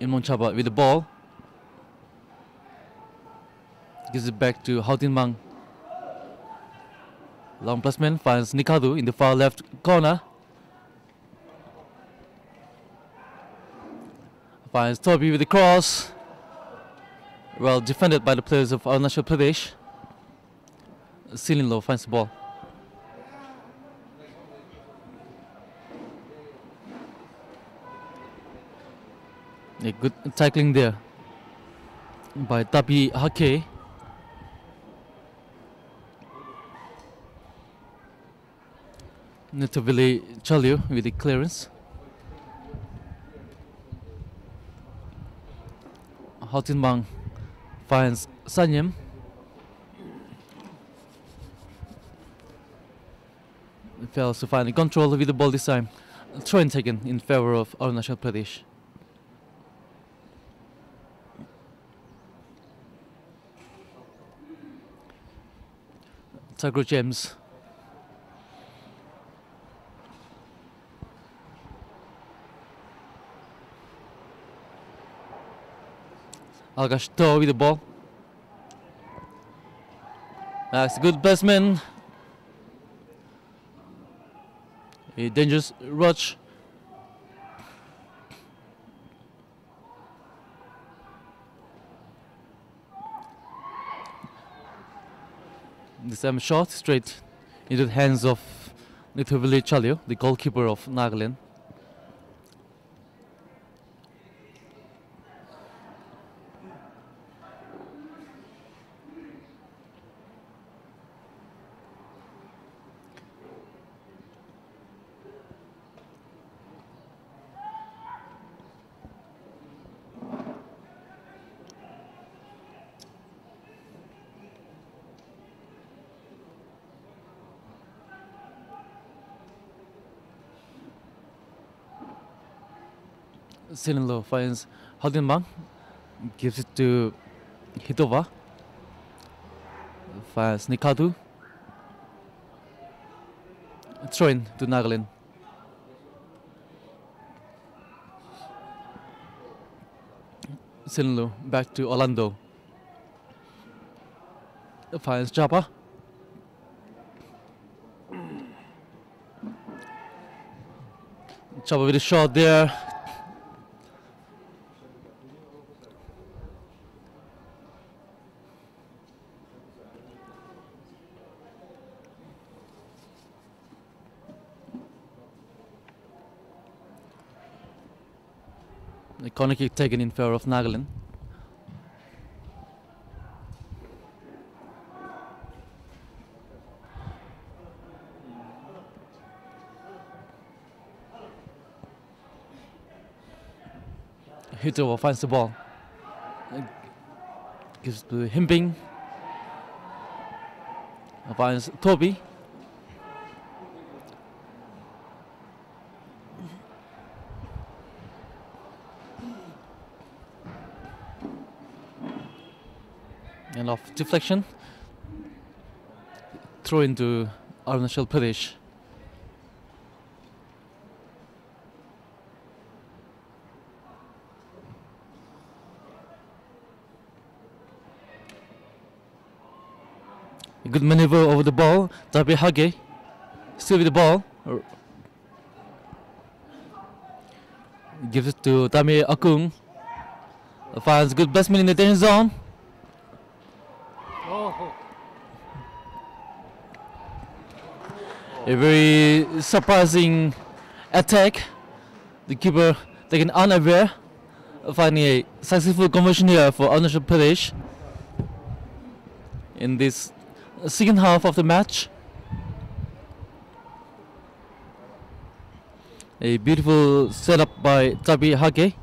Chaba with the ball. Gives it back to Houtin Mang. Long placement finds Nikadu in the far left corner. Finds Toby with the cross. Well defended by the players of Arunachal Pradesh. Ceiling low finds the ball. A good tackling there by Tabi Hage. Netavili Chalio with the clearance. Houtinbang finds Sanyam. Fails to find the control with the ball this time. Throw in taken in favor of Arunachal Pradesh. Tagro James Akash To with the ball. That's a good placement. A dangerous rush. The same shot straight into the hands of Nithuvili Chalio, the goalkeeper of Nagaland. Finds Haldinbang, gives it to Hitova, finds Nikadu, throw in to Nagaland. Sinilo back to Orlando, finds Japa. Chaba with a shot there, The corner kick taken in favor of Nagaland. Hitova finds the ball. Gives to Himping. Finds Toby. and off deflection throw into Arunachal Pradesh. Good maneuver over the ball. Tabi Hage still with the ball. Gives it to Tami Akung. Finds good placement in the danger zone. A very surprising attack. The keeper taken unaware, finding a successful conversion here for Arunachal Pradesh in this second half of the match. A beautiful setup by Tabi Hage.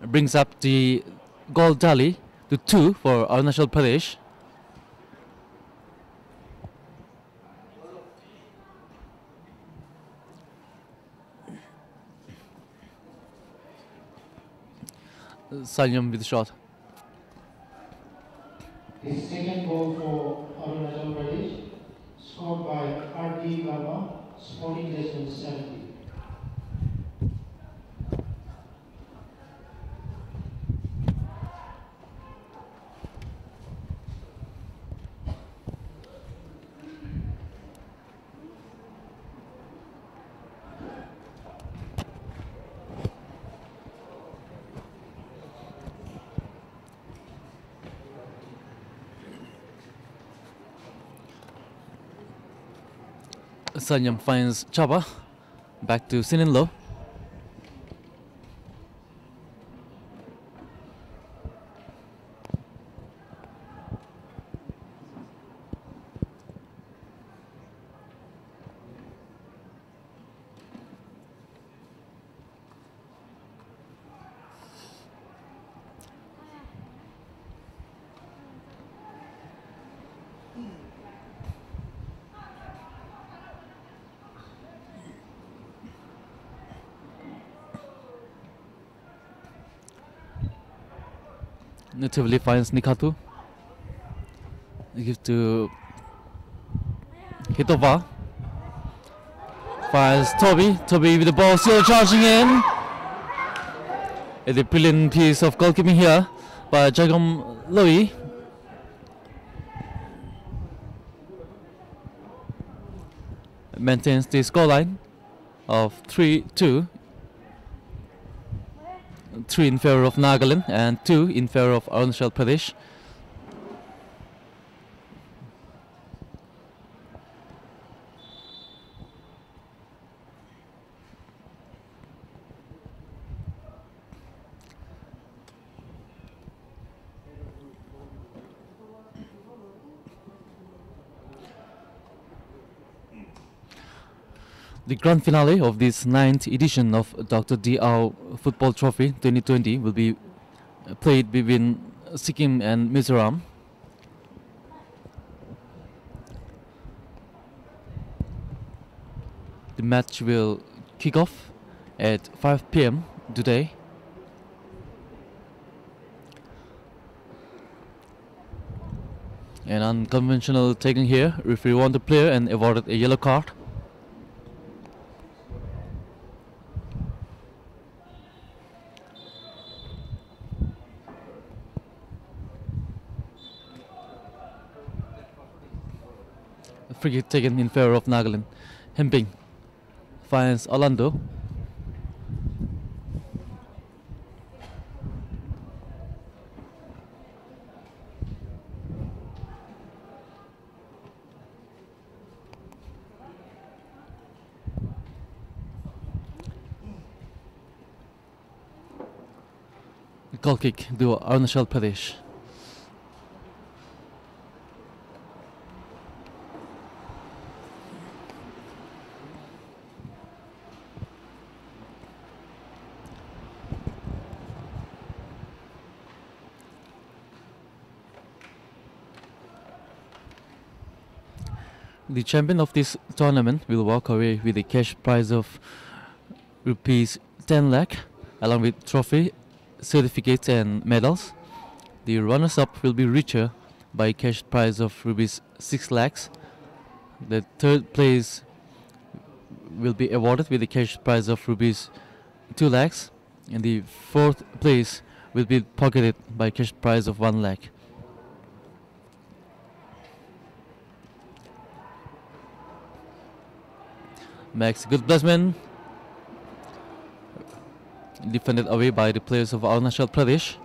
Brings up the goal tally to two for Arunachal Pradesh. sa një mbi të shatë. Sanyam finds Chaba. Back to Sininlo. Natively finds Nikatu. Gives to Hitova. Finds Toby. Toby with the ball still charging in. It's A brilliant piece of goalkeeping here by Jagam Loi. Maintains the scoreline of 3-2. 3 in favor of Nagaland and 2 in favor of Arunachal Pradesh. Grand finale of this ninth edition of Dr. D. Football Trophy 2020 will be uh, played between Sikkim and Mizoram. The match will kick off at 5 p.m. today. An unconventional taking here, referee warned the player and awarded a yellow card. A free kick taken in favor of Nagaland. Hemping finds Orlando. Goal kick to Arunachal Pradesh. The champion of this tournament will walk away with a cash prize of rupees 10 lakh along with trophy, certificates and medals. The runners up will be richer by a cash prize of rupees 6 lakhs. The third place will be awarded with a cash prize of rupees 2 lakhs and the fourth place will be pocketed by a cash prize of 1 lakh. Max good placement. Defended away by the players of Arunachal Pradesh.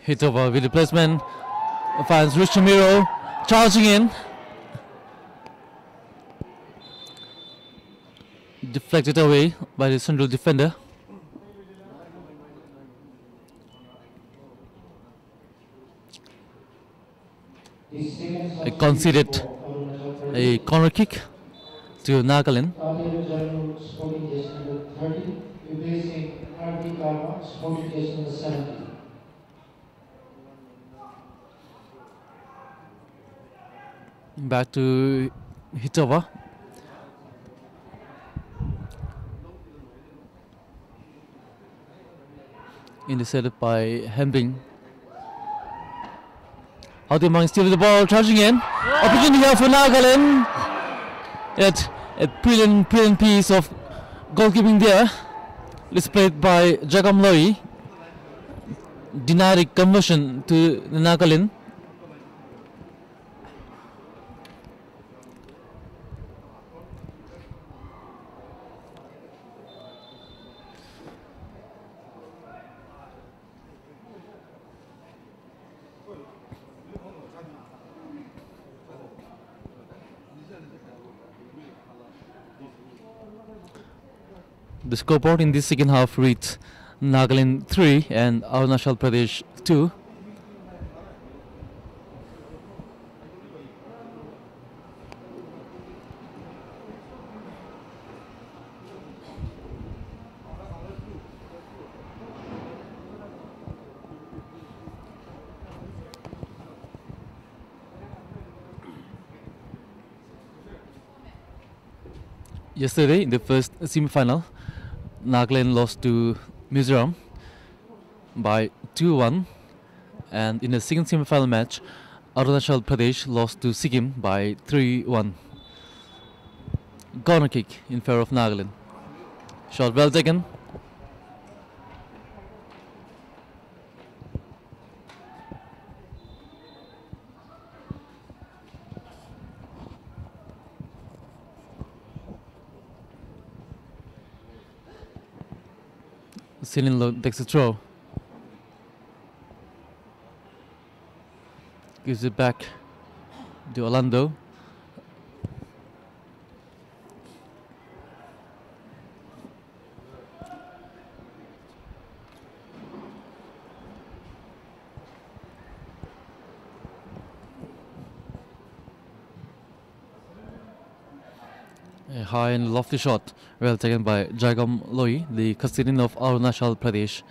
Hit over with the placement. Finds Richamiro charging in. Deflected away by the central defender. I conceded a corner kick to Nagaland. Back to Sporting Days number 30, replacing RD Karma Sporting Days number 70. Back to Hitova. Intercepted by Hembing. Houtimang still with the ball, charging in. Opportunity here for Nagaland. Yet a brilliant, brilliant piece of goalkeeping there, displayed by Jagam Loi. Denied conversion to Nagaland. The scoreboard in this second half reads Nagaland 3 and Arunachal Pradesh 2. Yesterday, in the first semi-final, Nagaland lost to Mizoram by 2-1 and in the second semi-final match Arunachal Pradesh lost to Sikkim by 3-1. Corner kick in favor of Nagaland. Shot well taken. A throw. Gives it back to Orlando. A high and lofty shot, well taken by Jagam Loi, the custodian of Arunachal Pradesh.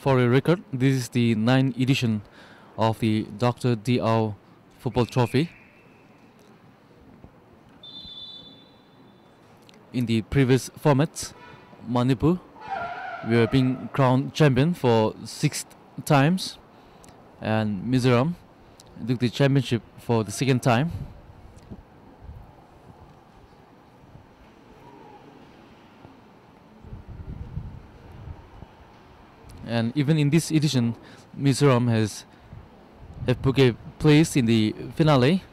For a record, this is the ninth edition of the Dr. T. Ao Football Trophy. In the previous formats, Manipur were being crowned champion for six times, and Mizoram took the championship for the second time. And even in this edition, Mizoram has have booked a place in the finale.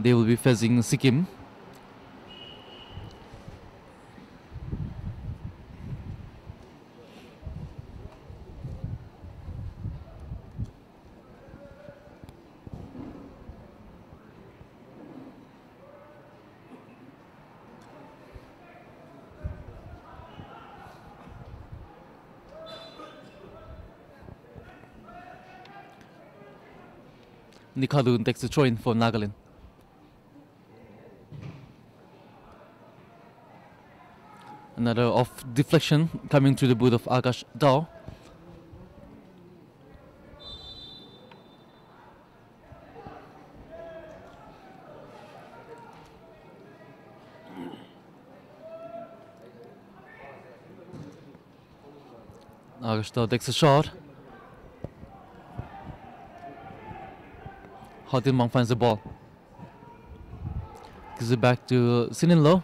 They will be facing Sikkim. Nikadun takes the throw in for Nagaland. Another off deflection coming through the boot of Akash Dao. Akash Dao takes a shot. Hatim Mang finds the ball. Gives it back to Sinilo.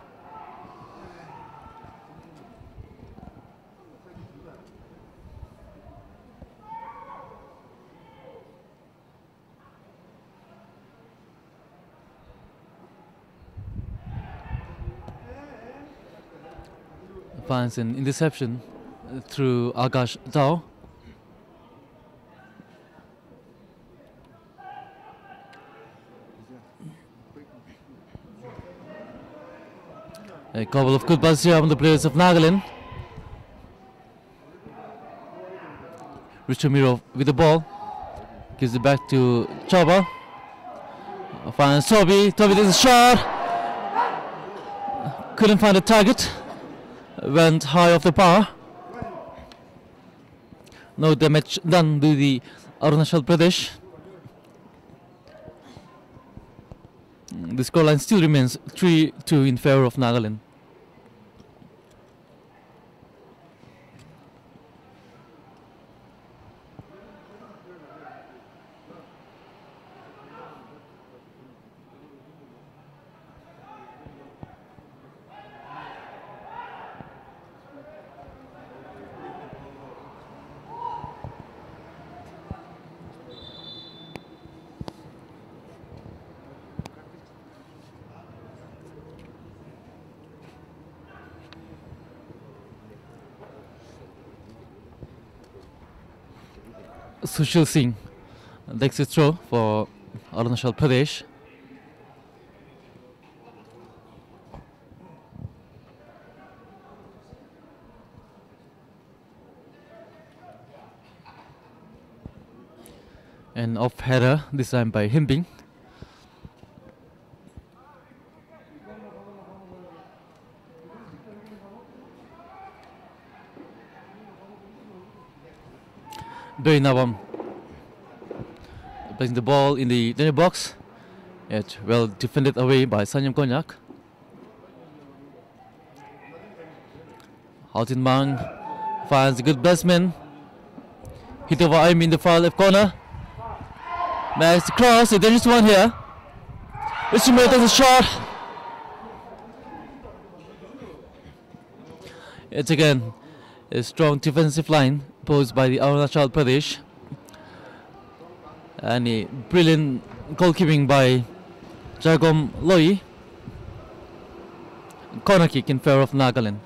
Finds an interception through Akash Dao. A couple of good passes here from the players of Nagaland. Richard with the ball. Gives it back to Chaba. Finds Toby. Toby does a shot. Couldn't find a target. Went high off the bar. No damage done to the Arunachal Pradesh. The scoreline still remains 3-2 in favor of Nagaland. Sushil Singh takes his throw for Arunachal Pradesh. And off header this time by Himbing. Nawam placing the ball in the danger box. It well defended away by Sanyam Konyak. Haltin Mang finds a good batsman. Hit over Aim in the far left corner. The cross, a dangerous one here. Miller takes a shot. It's again a strong defensive line posed by the Arunachal Pradesh. And a brilliant goalkeeping by Jagom Loi. Corner kick in favor of Nagaland.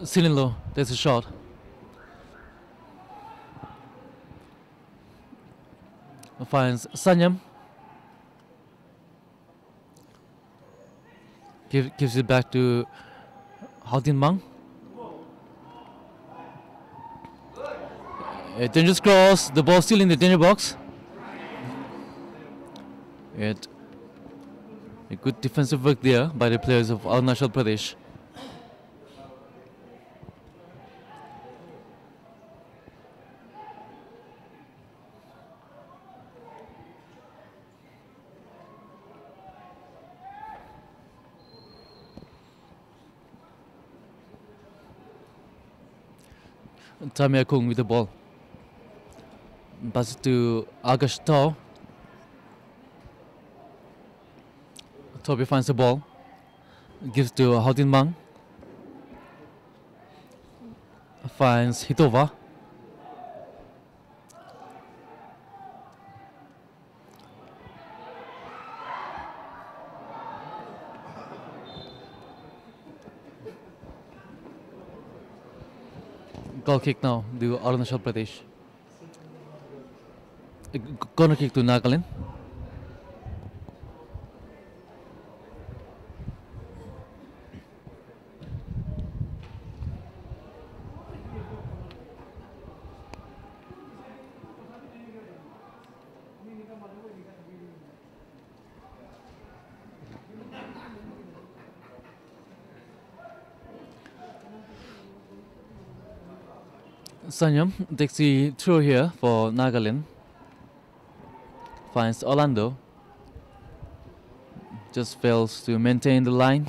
Sinilo, there's a shot. Finds Sanyam. Give, gives it back to Haldin Mang. A uh, dangerous cross, the ball still in the danger box. It a good defensive work there by the players of Arunachal Pradesh. Tami Akung with the ball. Pass to Agash Tao. Toby finds the ball. Gives to Haudin Mang. Finds Hitova. Goal kick now to Arunachal Pradesh. Eh, Corner kick to Nagaland. Sanyam takes the throw here for Nagaland. Finds Orlando. Just fails to maintain the line.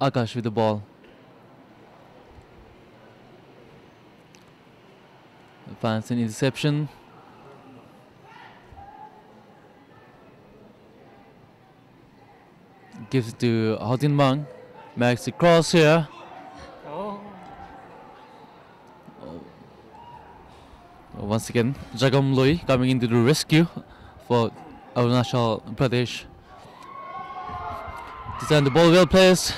Uh, Akash with the ball. Finds an interception. Gives it to Houtin Mang. Makes the cross here. Oh. oh. Once again, Jagam Loi coming into the rescue for Arunachal Pradesh. Design the ball well placed.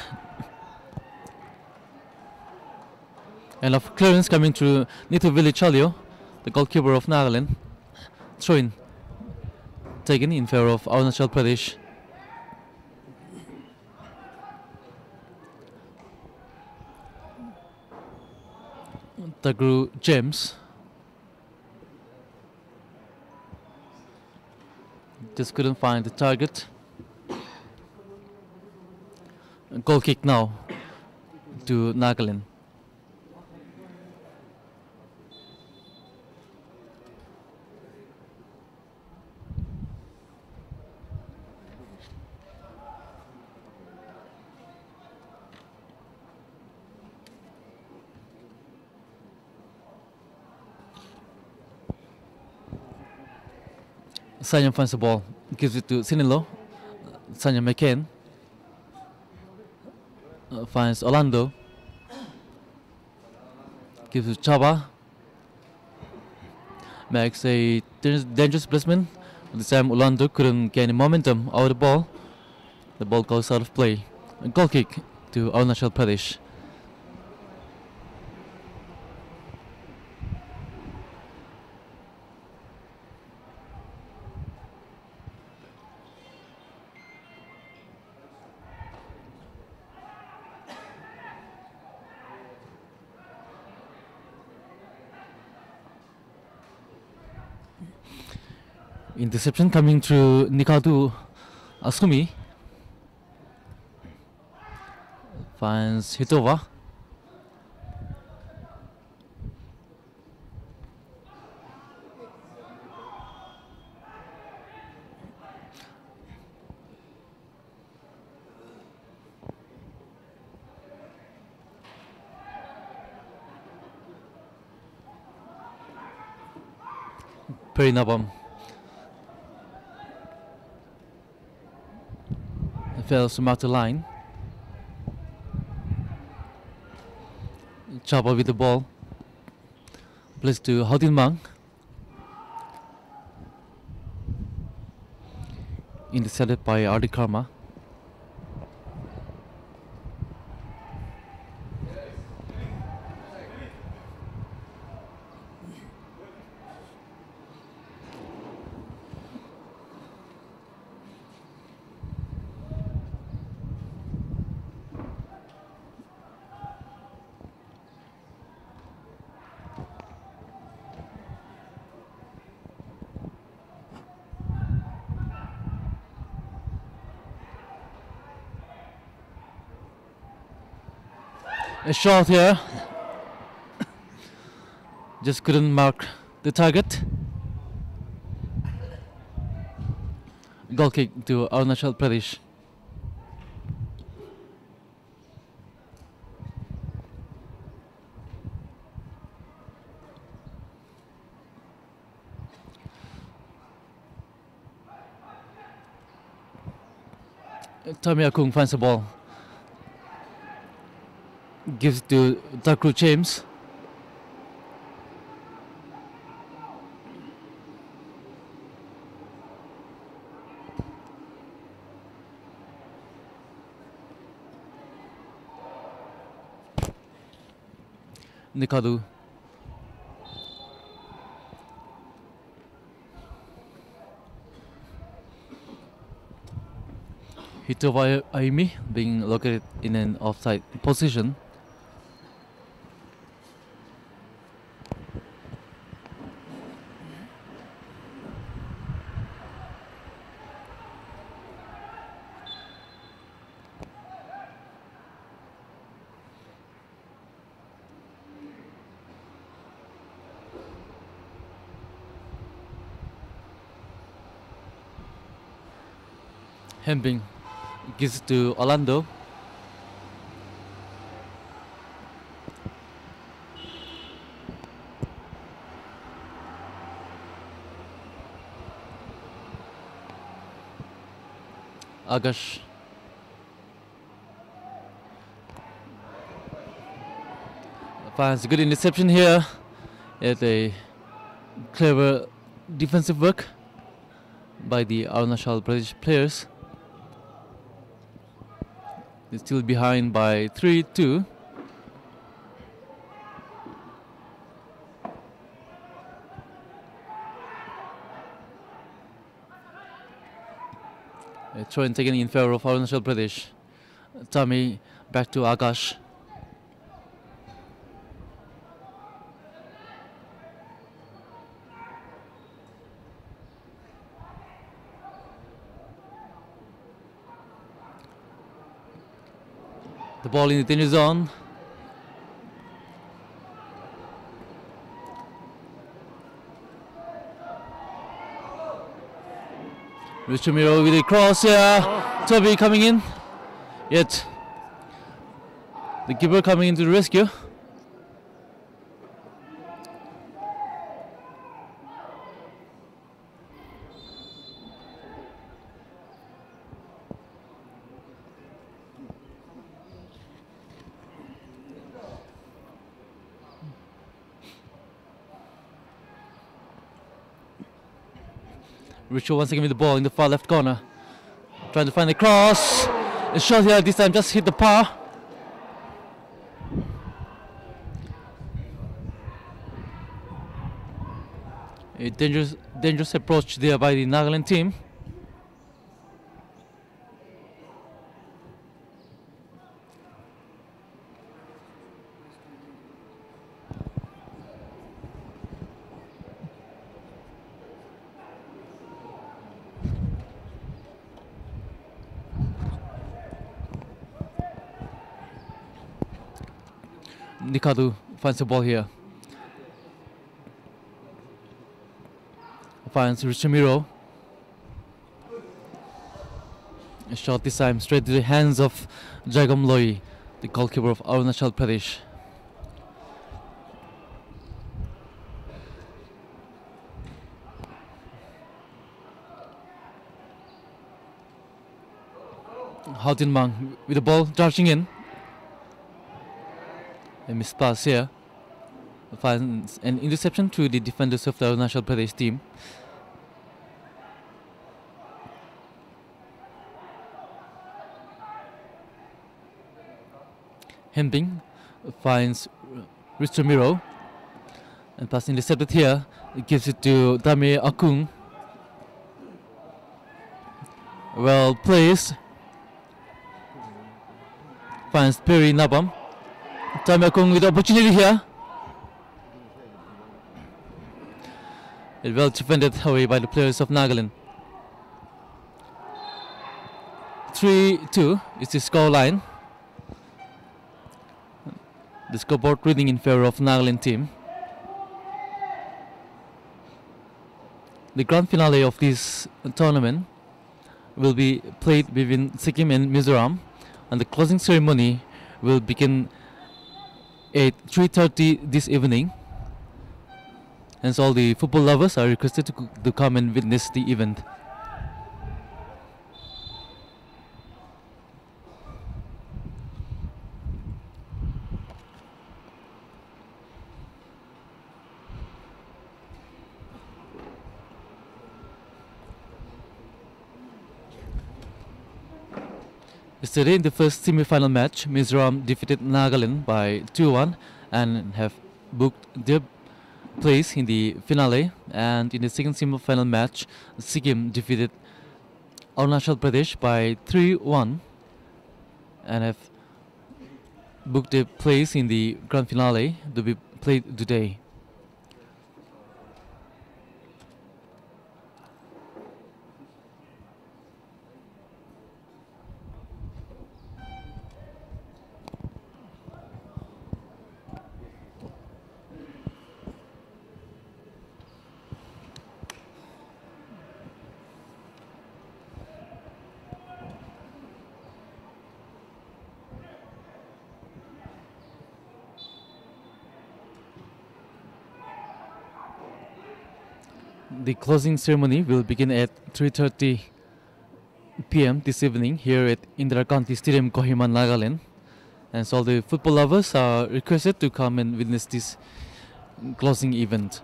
And of clearance coming through Nito Villichalio, the goalkeeper of Nagaland. Throw in taken in favor of Arunachal Pradesh. Tagru James. Just couldn't find the target. Goal kick now to Nagaland. Sanyam finds the ball, gives it to Sinilo. Sanyam McCain uh, finds Orlando, gives it to Chaba. Makes a dangerous placement This time Ulando couldn't gain momentum over the ball. The ball goes out of play. A goal kick to Arunachal Pradesh. Interception coming through Nikadu Asumi. Finds Hitova. Perinabam. Fails to mark the line. Chaba with the ball. Plays to Hodin Mang. Intercepted by Ardi Karma. Shot here. Just couldn't mark the target. Goal kick to Arunachal Pradesh. Tami Akung finds the ball. Gives to Takru James. Nikadu. Hitova Aimi being located in an offside position. Hemping gives it to Orlando. Agash. Finds a good interception here. It's a clever defensive work by the Arunachal Pradesh players. Still behind by 3 2. A throw in taken in favor of Arunachal Pradesh. Tommy back to Akash. The ball in the danger zone. Richamiro with a cross here. Toby coming in. Yet the keeper coming into the rescue. Once again with the ball in the far left corner. Trying to find the cross. The shot here this time just hit the par. A dangerous, dangerous approach there by the Nagaland team. Nikadu finds the ball here. Finds Richamiro. A shot this time straight to the hands of Jagam Loi, the goalkeeper of Arunachal Pradesh. Houghton Mang with the ball charging in. A missed pass here. Finds an interception to the defenders of the Arunachal Pradesh team. Hemping finds Richard Miro and pass intercepted here. It gives it to Tami Akung. Well placed. Finds Perry Nabam. Tami Akung with opportunity here. It well defended away by the players of Nagaland. 3-2 is the score line. The scoreboard reading in favor of Nagaland team. The grand finale of this tournament will be played between Sikkim and Mizoram, and the closing ceremony will begin at 3:30 this evening. Hence, all the football lovers are requested to, to come and witness the event. Yesterday, in the first semi-final match, Mizoram defeated Nagaland by 2-1 and have booked their place in the finale. And in the second semi-final match, Sikkim defeated Arunachal Pradesh by 3-1 and have booked a place in the grand finale to be played today. The closing ceremony will begin at 3:30 p.m. this evening here at Indira Gandhi Stadium, Kohima, Nagaland. And so all the football lovers are requested to come and witness this closing event.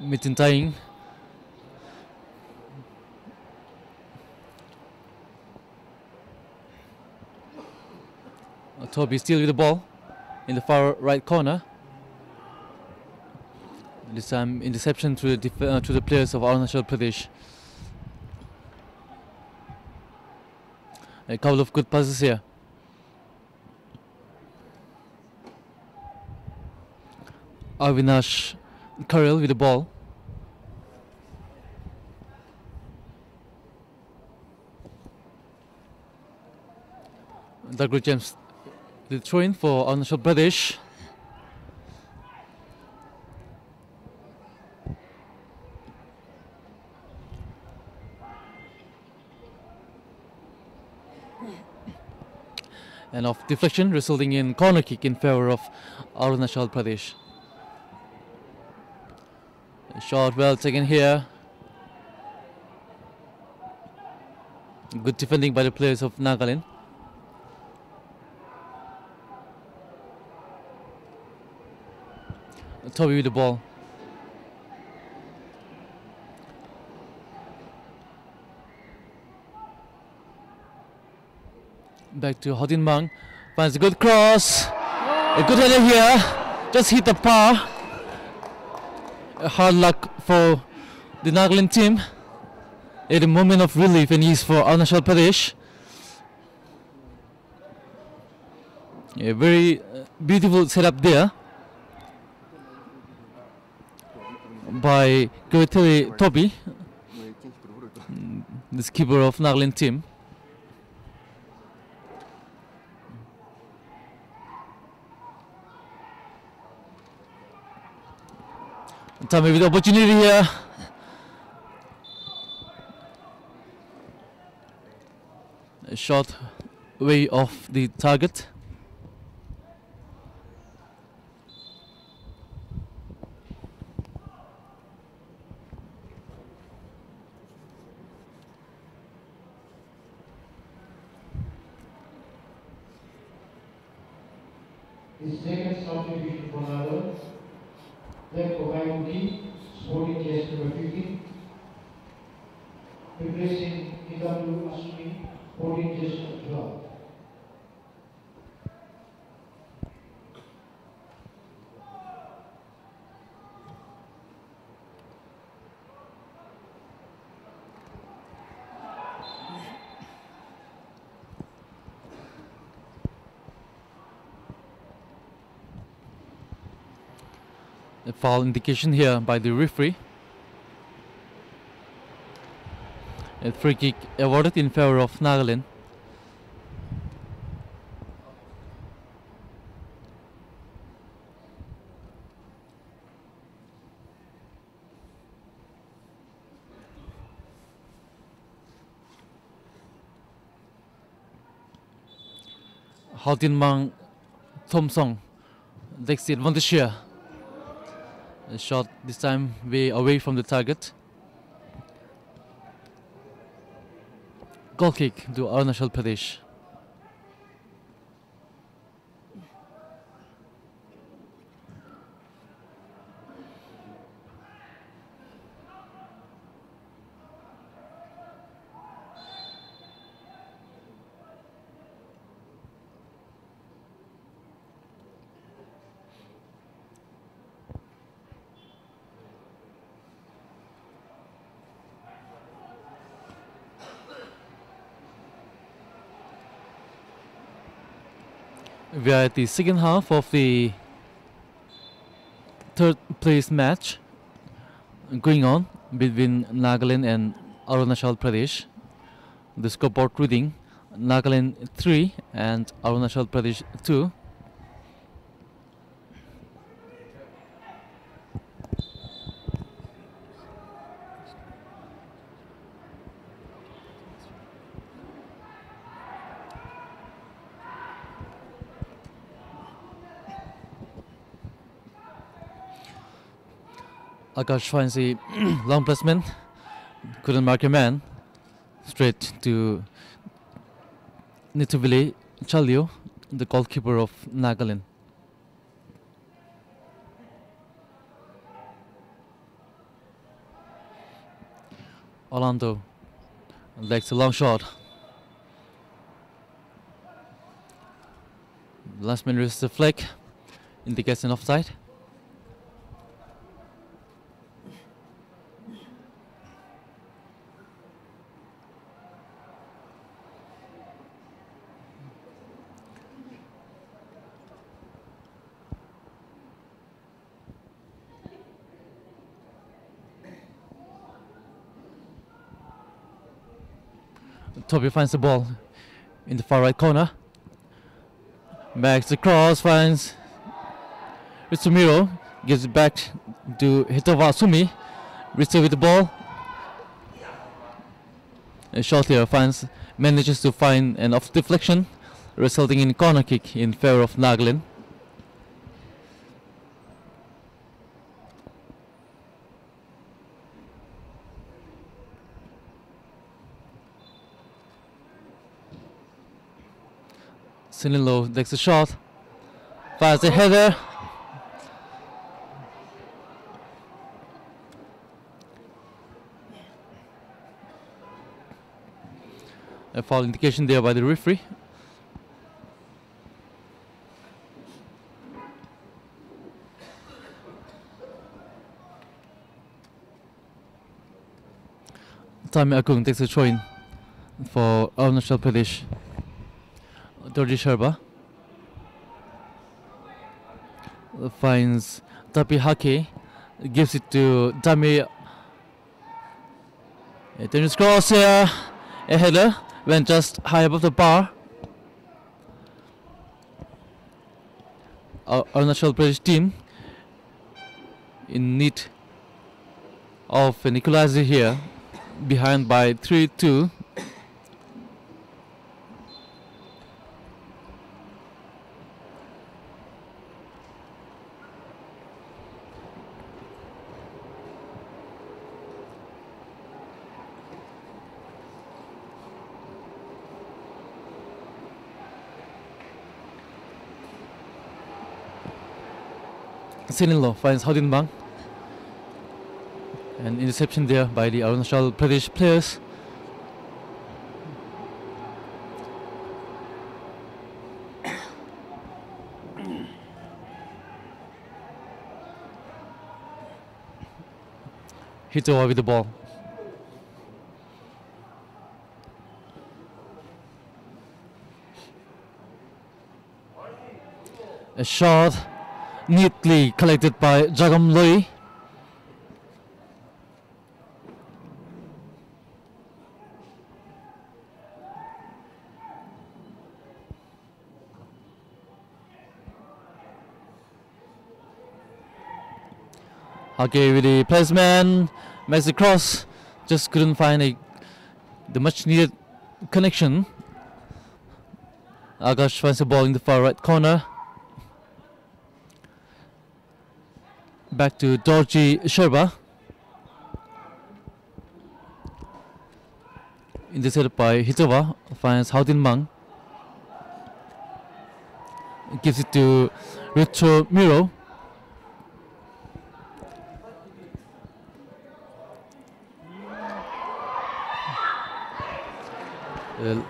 Mitin Toby still with the ball in the far right corner. This time interception to the uh, to the players of Arunachal Pradesh. A couple of good passes here. Avinash Karel with the ball. Dagru James the throw in for Arunachal Pradesh. And of deflection resulting in corner kick in favor of Arunachal Pradesh. A shot well taken here. Good defending by the players of Nagaland. Toby with the ball. Back to Hodin Mang. Finds a good cross. A good header here. Just hit the par. A hard luck for the Nagaland team. A moment of relief and ease for Arunachal Pradesh. A very uh, beautiful setup there by Goethe Toby, mm, the skipper of Nagaland team. Tommy with opportunity here. A shot way off the target. His second substitution for Nagaland, Lek Kokaimuki, sporting number 50. Replacing Hikaru Asumi, sporting number 12. A foul indication here by the referee. A free kick awarded in favor of Nagaland. Haltinmang Thomsong takes the advantage here. A shot this time way away from the target. Goal kick to Arunachal Pradesh. The second half of the third place match going on between Nagaland and Arunachal Pradesh. The scoreboard reading Nagaland 3 and Arunachal Pradesh 2. Akash finds a long *clears throat* placement, couldn't mark a man, straight to Nituvile Chalio, the goalkeeper of Nagaland. Orlando likes a long shot. Last minute receives the flag, indicates an offside. Toby finds the ball in the far right corner. Backs the cross, finds Ritsumiro, gives it back to Hitova Asumi. Ritsu with the ball. A shot here finds manages to find an off deflection, resulting in corner kick in favor of Sitting low, takes a shot, fires a header. A foul indication there by the referee. Tami Akung takes a throw for Arunachal Pradesh. Dorji Sherpa finds Tabi Hage, gives it to. A dangerous cross here, a header went just high above the bar. Arunachal Pradesh team in need of equalizer here, behind by 3 2. Sinilo finds Hodin Mang. An interception there by the Arunachal Pradesh players. *coughs* Hit over with the ball. A shot neatly collected by Jagam Loi. Okay, with the placement, makes the cross, just couldn't find a, the much needed connection. Akash finds the ball in the far right corner. Back to Dorji Sherpa. Intercepted by Hitova, finds Haudin Mang. Gives it to Richo Miro. The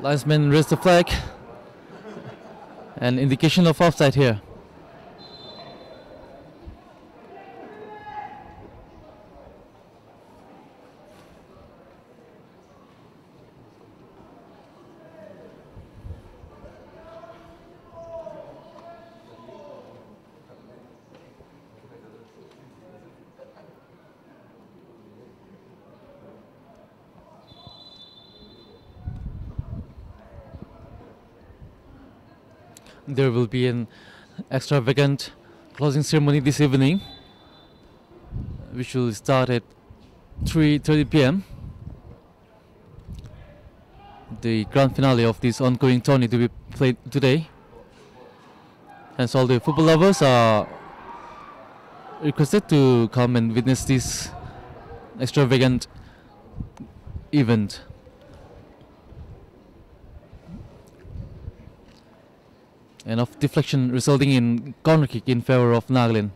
linesman raised the flag. *laughs* An indication of offside here. There will be an extravagant closing ceremony this evening, which will start at 3:30 p.m. The grand finale of this ongoing tourney to be played today. Hence, all the football lovers are requested to come and witness this extravagant event. And of deflection resulting in corner kick in favor of Nagaland.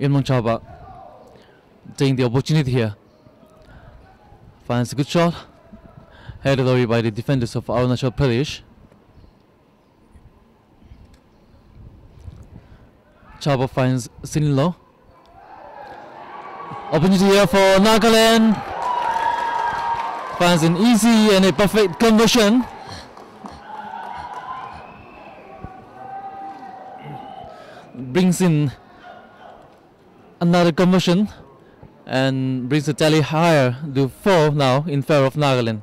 Inmon Chaba taking the opportunity here. Finds a good shot. Headed away by the defenders of Arunachal Pradesh. Chaba finds Sinilo. Opportunity here for Nagaland. Finds an easy and a perfect conversion. Brings in another conversion and brings the tally higher to 4 now in favor of Nagaland.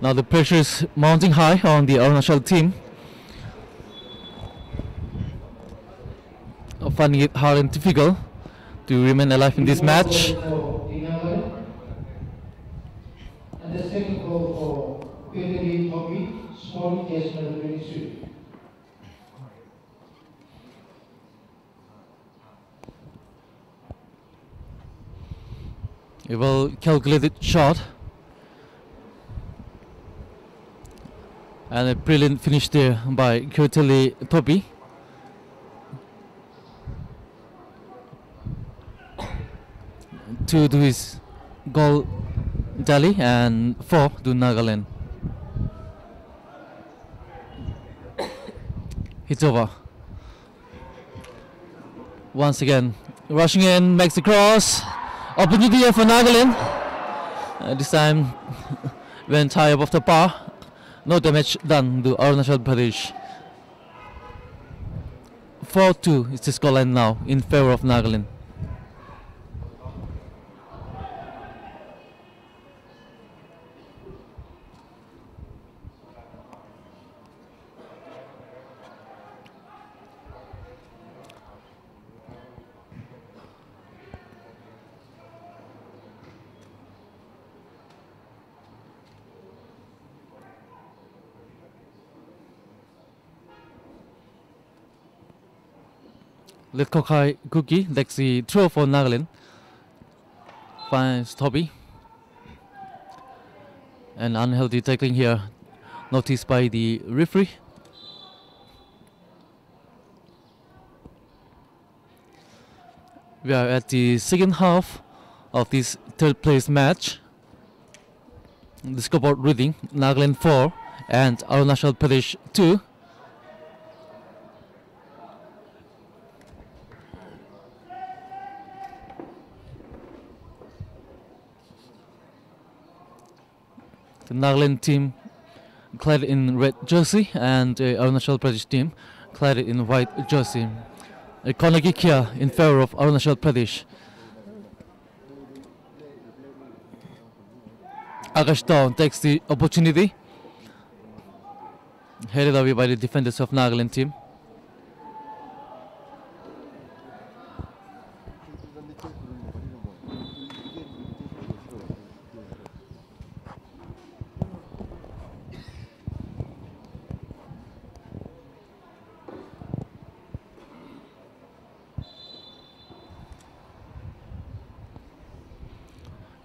Now the pressure is mounting high on the Arunachal team. Finding it hard and difficult to remain alive in this match the second call for Federal Topic, Small Investment Ministry. A well calculated shot and a brilliant finish there by Kurteli Topi. to do his goal tally and four to Nagaland. It's over. Once again, rushing in, makes the cross. Opportunity here for Nagaland. Uh, this time *laughs* went high above the bar. No damage done to Arunachal Pradesh. 4-2 is the scoreline now in favor of Nagaland. Let Kokai Cookie, that's the throw for Nagaland. Finds Toby. An unhealthy tackling here, noticed by the referee. We are at the second half of this third place match. The scoreboard reading Nagaland 4 and Arunachal Pradesh 2. Nagaland team clad in red jersey and uh, Arunachal Pradesh team clad in white jersey. A corner kick here in favor of Arunachal Pradesh. Akash takes the opportunity. Headed away by the defenders of Nagaland team.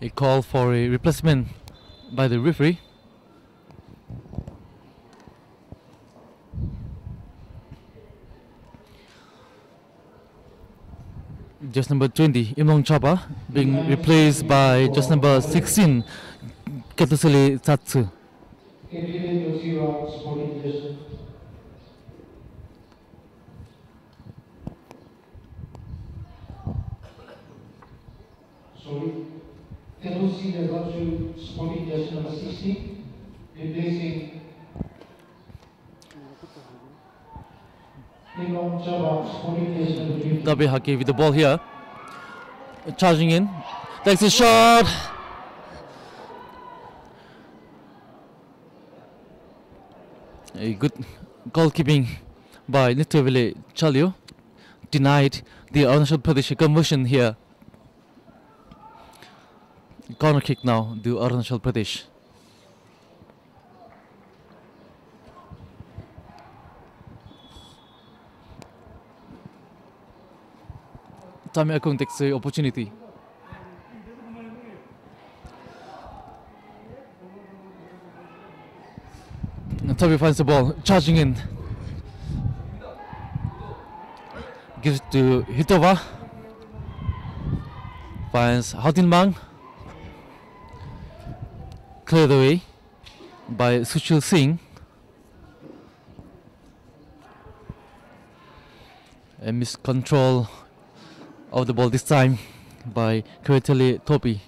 A call for a replacement by the referee. Just number 20, Imong Chapa, being replaced by just number 16, Ketuseli Tatsu. Number 50. Tabi Hage with the ball here. Charging in. Takes a shot. A good goalkeeping by Nitrovile Chalio. Denied the Arunachal Pradesh conversion here. Corner kick now to Arunachal Pradesh. Tami Akung takes the opportunity. And Toby finds the ball, charging in. Gives it to Hitova. Finds Hodin Mang. Cleared away by Sushil Singh. A miscontrol of the ball this time by Kvetali Topi.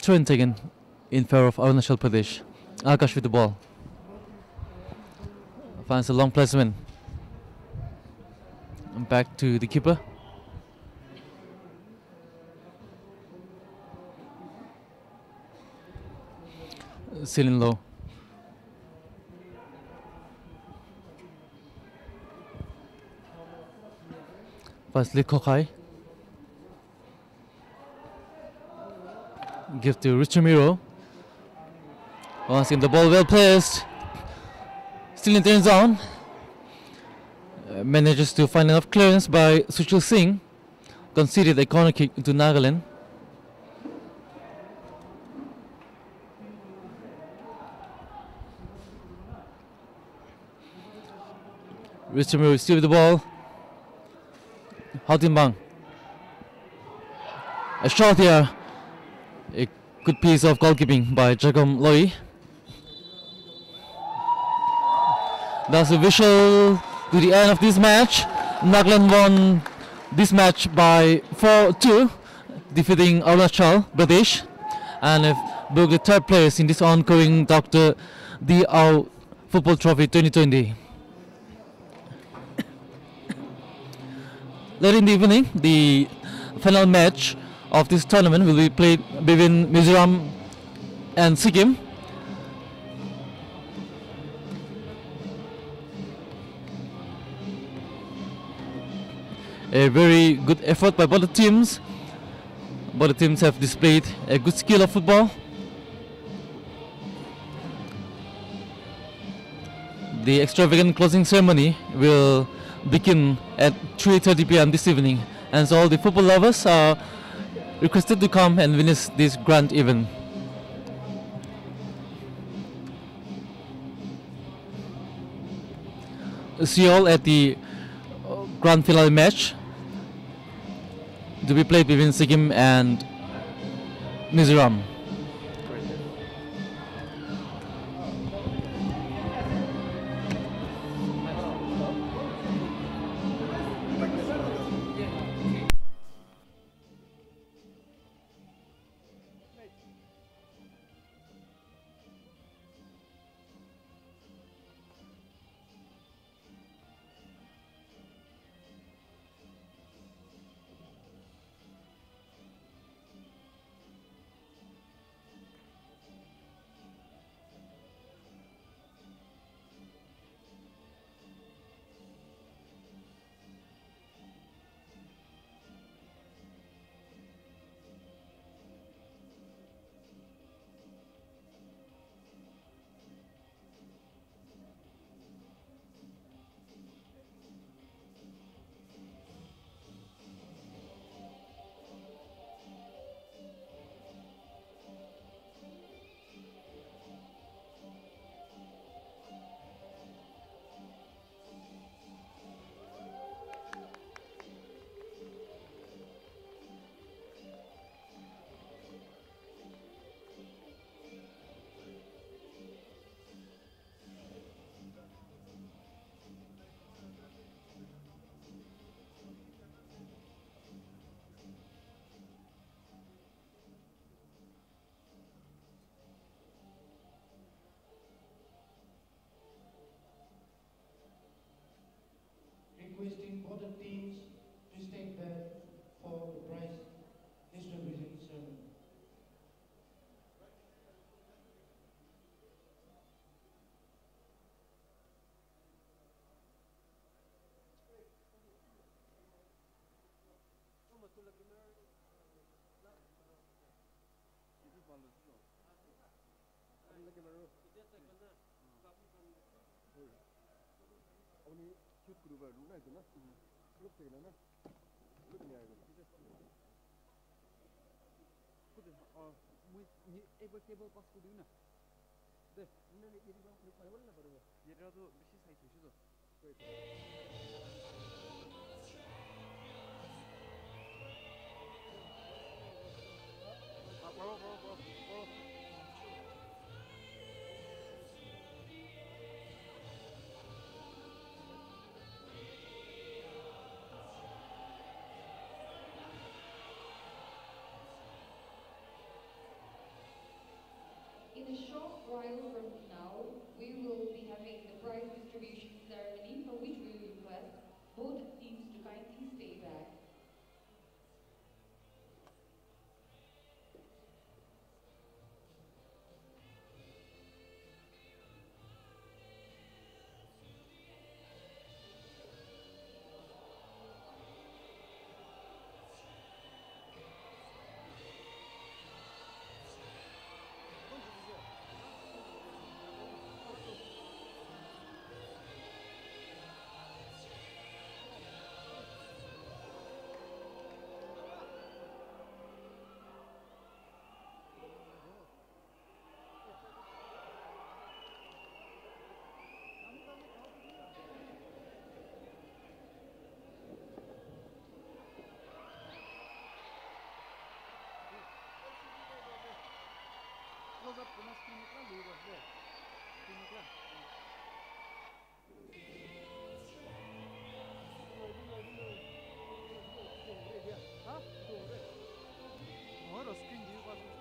Turn taken in favor of Arunachal Pradesh. Akash with the ball. Finds a long placement. And Back to the keeper. Ceiling low. Firstly, Kokai. Give to Richamiro. Once in the ball, well placed. Still in the end zone. Uh, manages to find enough clearance by Sushil Singh. Conceded a corner kick into Nagaland. Richamiro with the ball. Hodin Mang. A shot here. A good piece of goalkeeping by Jagam Loi. That's a visual to the end of this match. Nagaland won this match by 4-2, defeating Arunachal Pradesh, and booked the third place in this ongoing Dr. T. Ao Football Trophy 2020. Later in the evening, the final match of this tournament will be played between Mizoram and Sikkim. A very good effort by both the teams. Both the teams have displayed a good skill of football. The extravagant closing ceremony will begin at 3.30 p.m. this evening and so all the football lovers are requested to come and witness this grand event. See you all at the uh, grand finale match to be played between Sikkim and Mizoram. अभी क्यों कुरुबारू ना इतना लोग तेरे ना लोग नहीं आएगा कुछ आ मुझे ये एक बार केबल पास कर दियो ना दे ना ये बार कुरुबारू ना पड़ेगा ये रात तो बिशेष साइट है शुद्ध a Porque nós temos outra lua, né? Temos outra lua. Hah? Doğru. Doğru.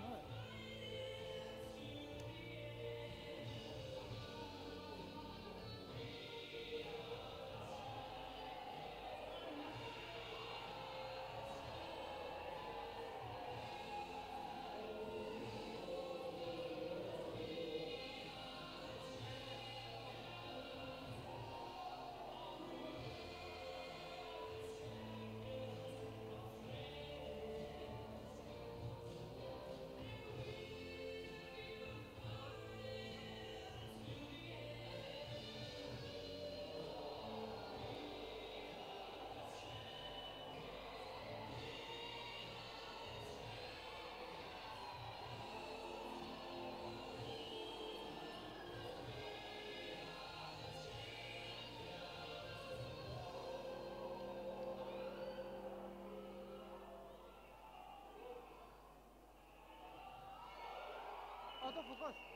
都不够。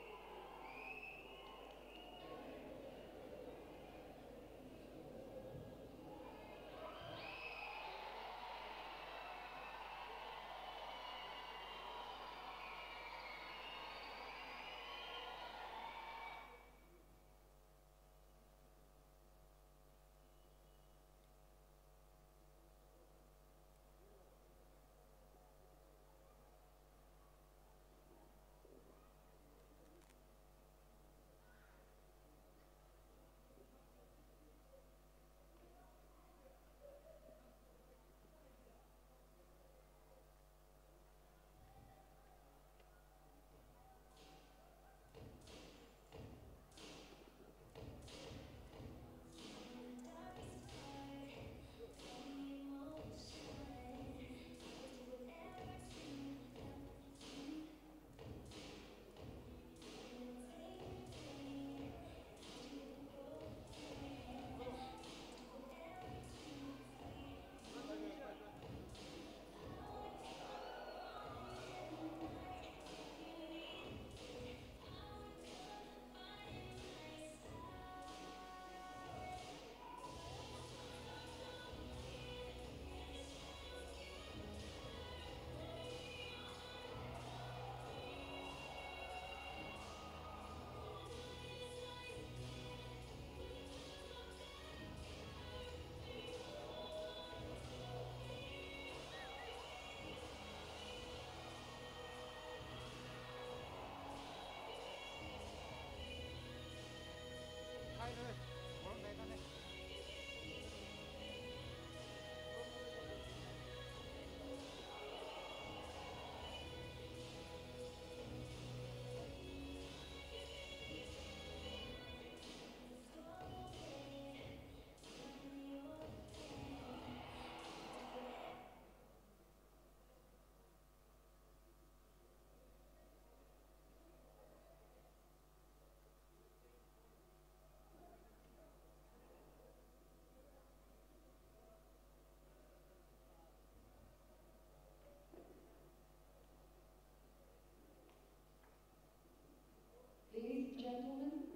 Ladies and gentlemen,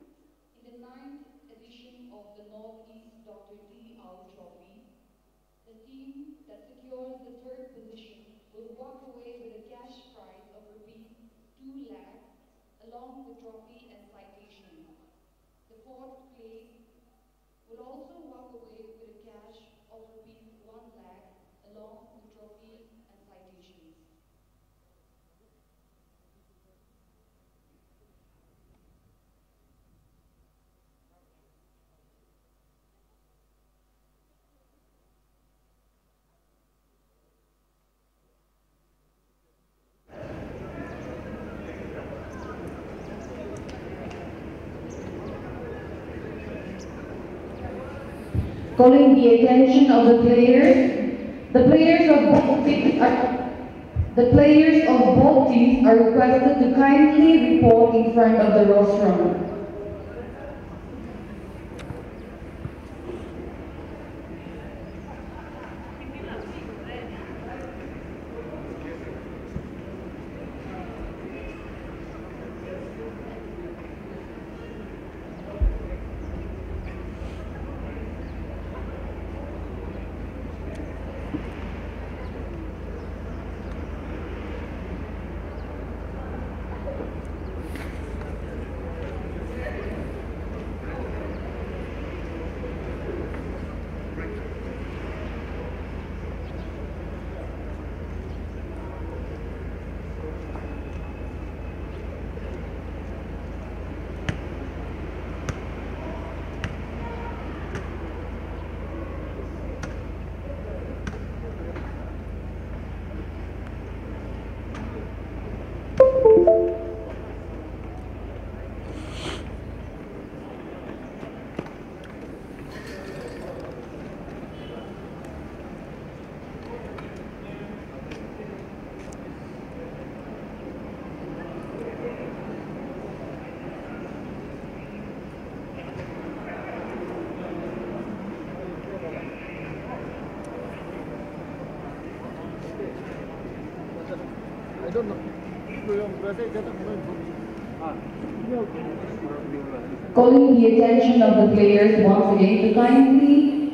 in the ninth edition of the Northeast Dr. T. Ao Trophy, the team that secures the third position will walk away with a cash prize of rupees 2 lakh along with trophy and citation. The fourth place will also walk away with a cash of rupees 1 lakh along with trophy and citations. Calling the attention of the players, the players of both teams are, the players of both teams are requested to kindly report in front of the rostrum. The attention of the players once again to kindly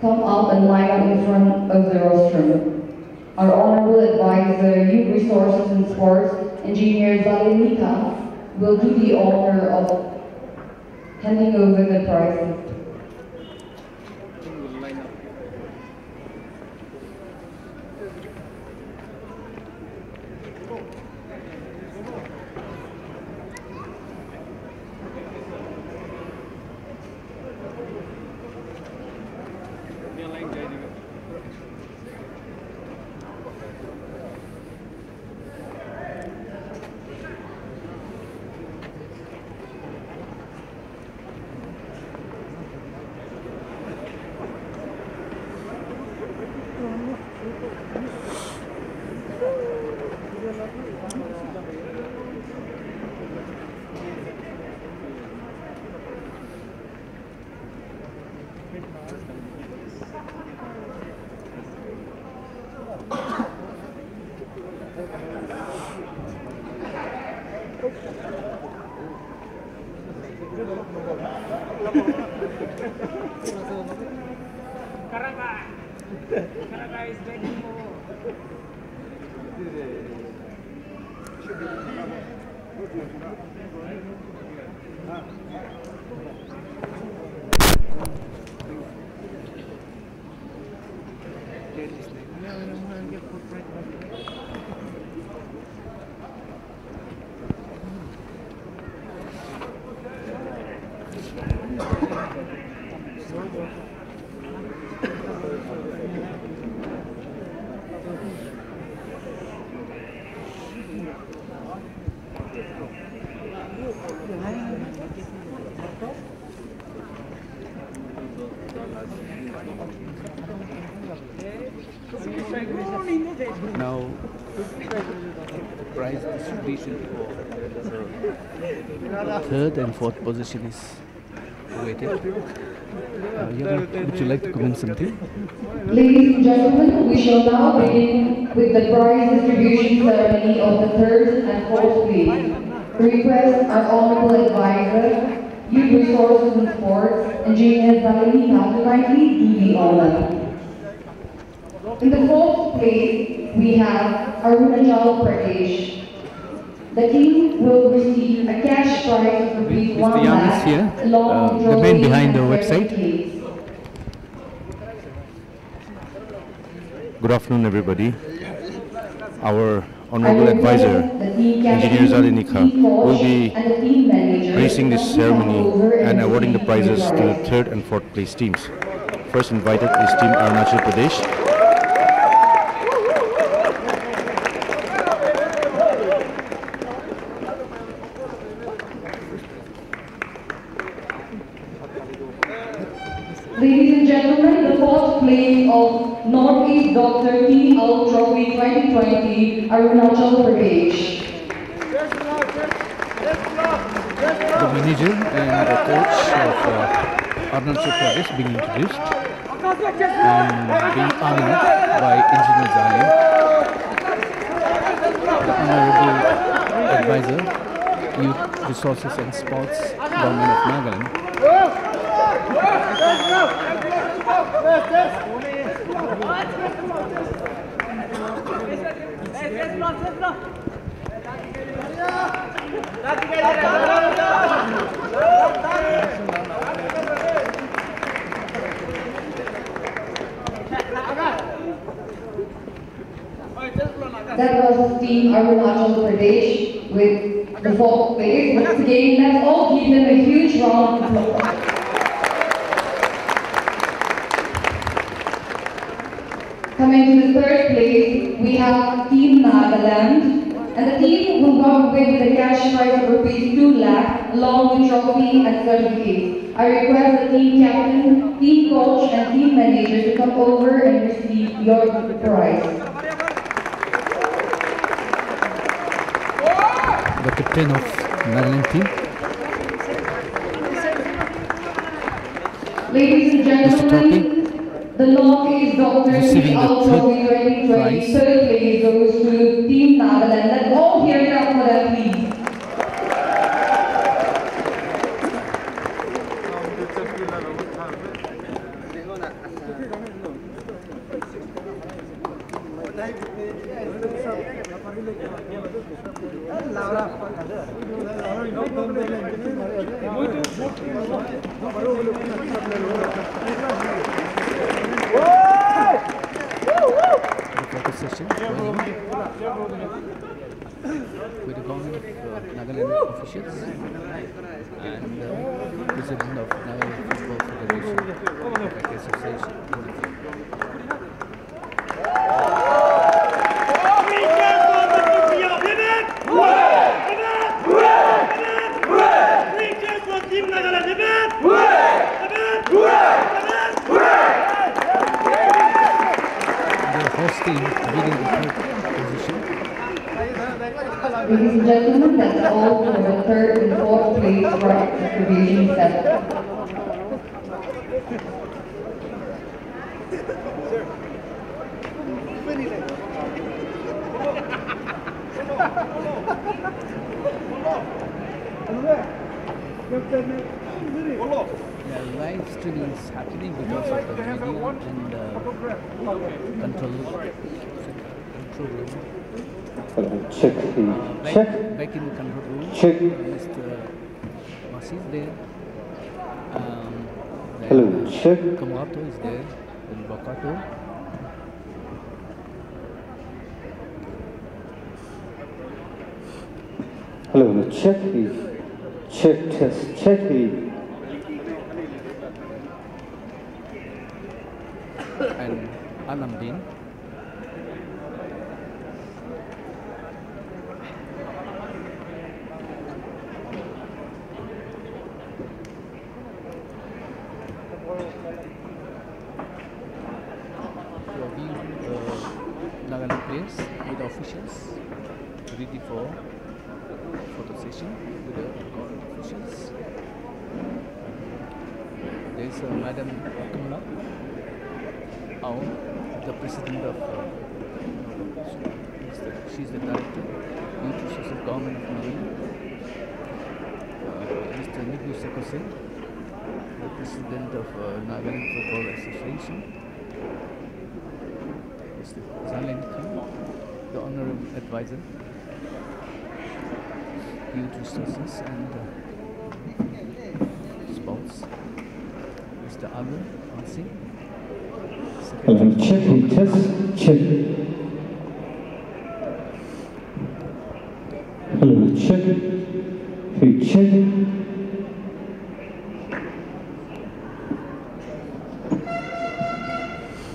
come up and line up in front of the rostrum. Our honorable advisor, Youth Resources and Sports, Engineer Zale Neikha, will do the honor third and fourth position is awaited. Uh, would you like to comment something? Ladies and gentlemen, we shall now begin with the prize distribution ceremony of the third and fourth place. Request our honorable advisor, Youth Resources and Sports, Engineer Zale Neikha to kindly do the honor. In the fourth place, we have Arunachal Pradesh. The team will receive a cash prize of rupees Mr. 1 Yan is lakh, here, along uh, the man behind the website. certificates. Good afternoon, everybody. Our honorable advisor, request the team captain, Engineer Zale Neikha, team will be and the team manager gracing this ceremony and awarding the prizes to prize. third and fourth place teams. First invited is Team Arunachal Pradesh. Arunachal Pradesh. The manager and the coach of uh, Arunachal Pradesh being introduced and being honored by Engineer Zalim. The Honorable Advisor, Youth Resources and Sports, Government of Nagaland. That was the Team Arunachal Pradesh with the fourth place. Once again, let's all give them a huge round of applause. Coming to the third place, we have Team Nagaland. And the team will walk away with a cash prize of rupees 2 lakh along with trophy and certificate. I request the team captain, team coach and team manager to come over and receive your prize. The captain of Nagaland team, Ladies and gentlemen, The is documentary Receiving the out third of the 2020 prize. third place goes to Team Nagaland. Let's all hear it up for them, please. the photo session going on with the government of uh, Nagaland officials and uh, president of Nagaland Football Federation, like association. The host team leading the third position. Ladies and gentlemen, that's all for the third and fourth place right distribution set. The live streaming is happening because of the video and uh, control control room. Hello, check the Back, check. back in the uh, Mr. Is there. Um, Hello, check. Kamato is there. Then Bakato. Hello, check the check test. Check and Alamdin. So we uh, Players with officials ready for photo session with the government officials. There is uh, Madam Kamala. Aung, the president of, uh, she's the director, Youth Social Government of Nagaland. Uh, Mr. Nibu Sekose, the president of uh, Nagaland Football Association. Khan, the honorable advisor, Youth Resources and uh, Sports. Mr. Arun Ansi. Hello, check. Check. Hello, check. Hey, check.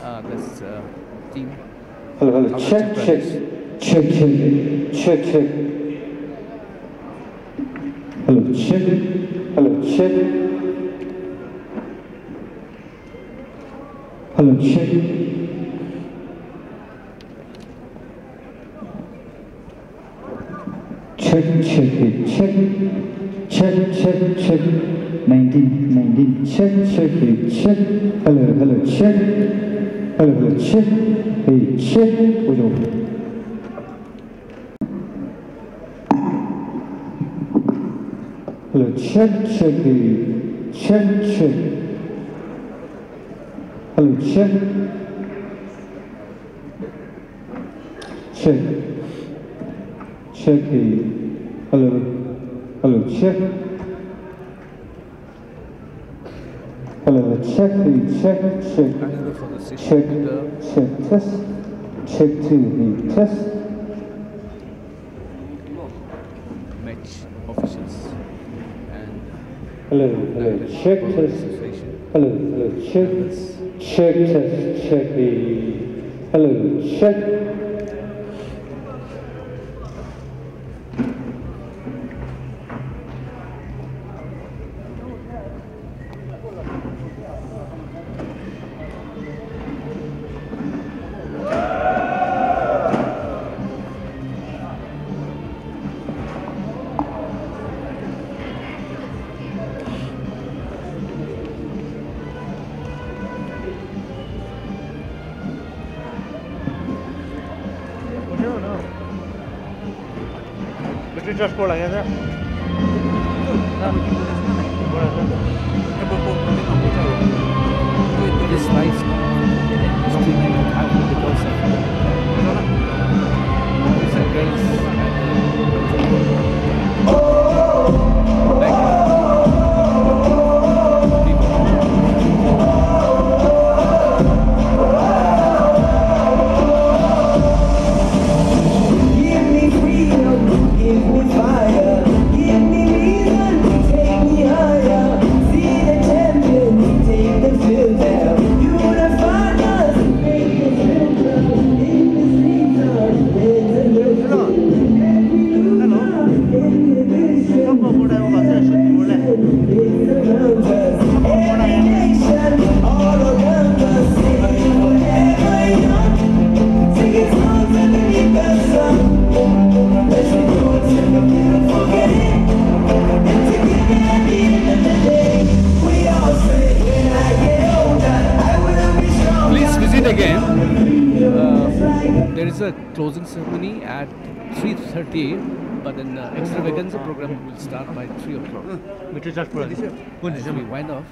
Uh, that's uh, team. Hello, hello, check, check. Check, check. Check, check. Hello, check. Hello, check. Hello, check. Check, check, it, check. Check, check, check. 19, 19. Check, check, it, check. Hello, hello, check. Hello, hello, check. Hey, check. 보죠. Hello, check, check, it. check, check. Hello, check. Check. Check it. Hello. Hello, check. Hello, check it. Check, check. Another for the session Check, with the check, test. Check two, the test. match officials and Hello, hello, check, test. Hello, hello, check. Check, test, check the. Hello, check. Betri charge port lagi. As we wind off,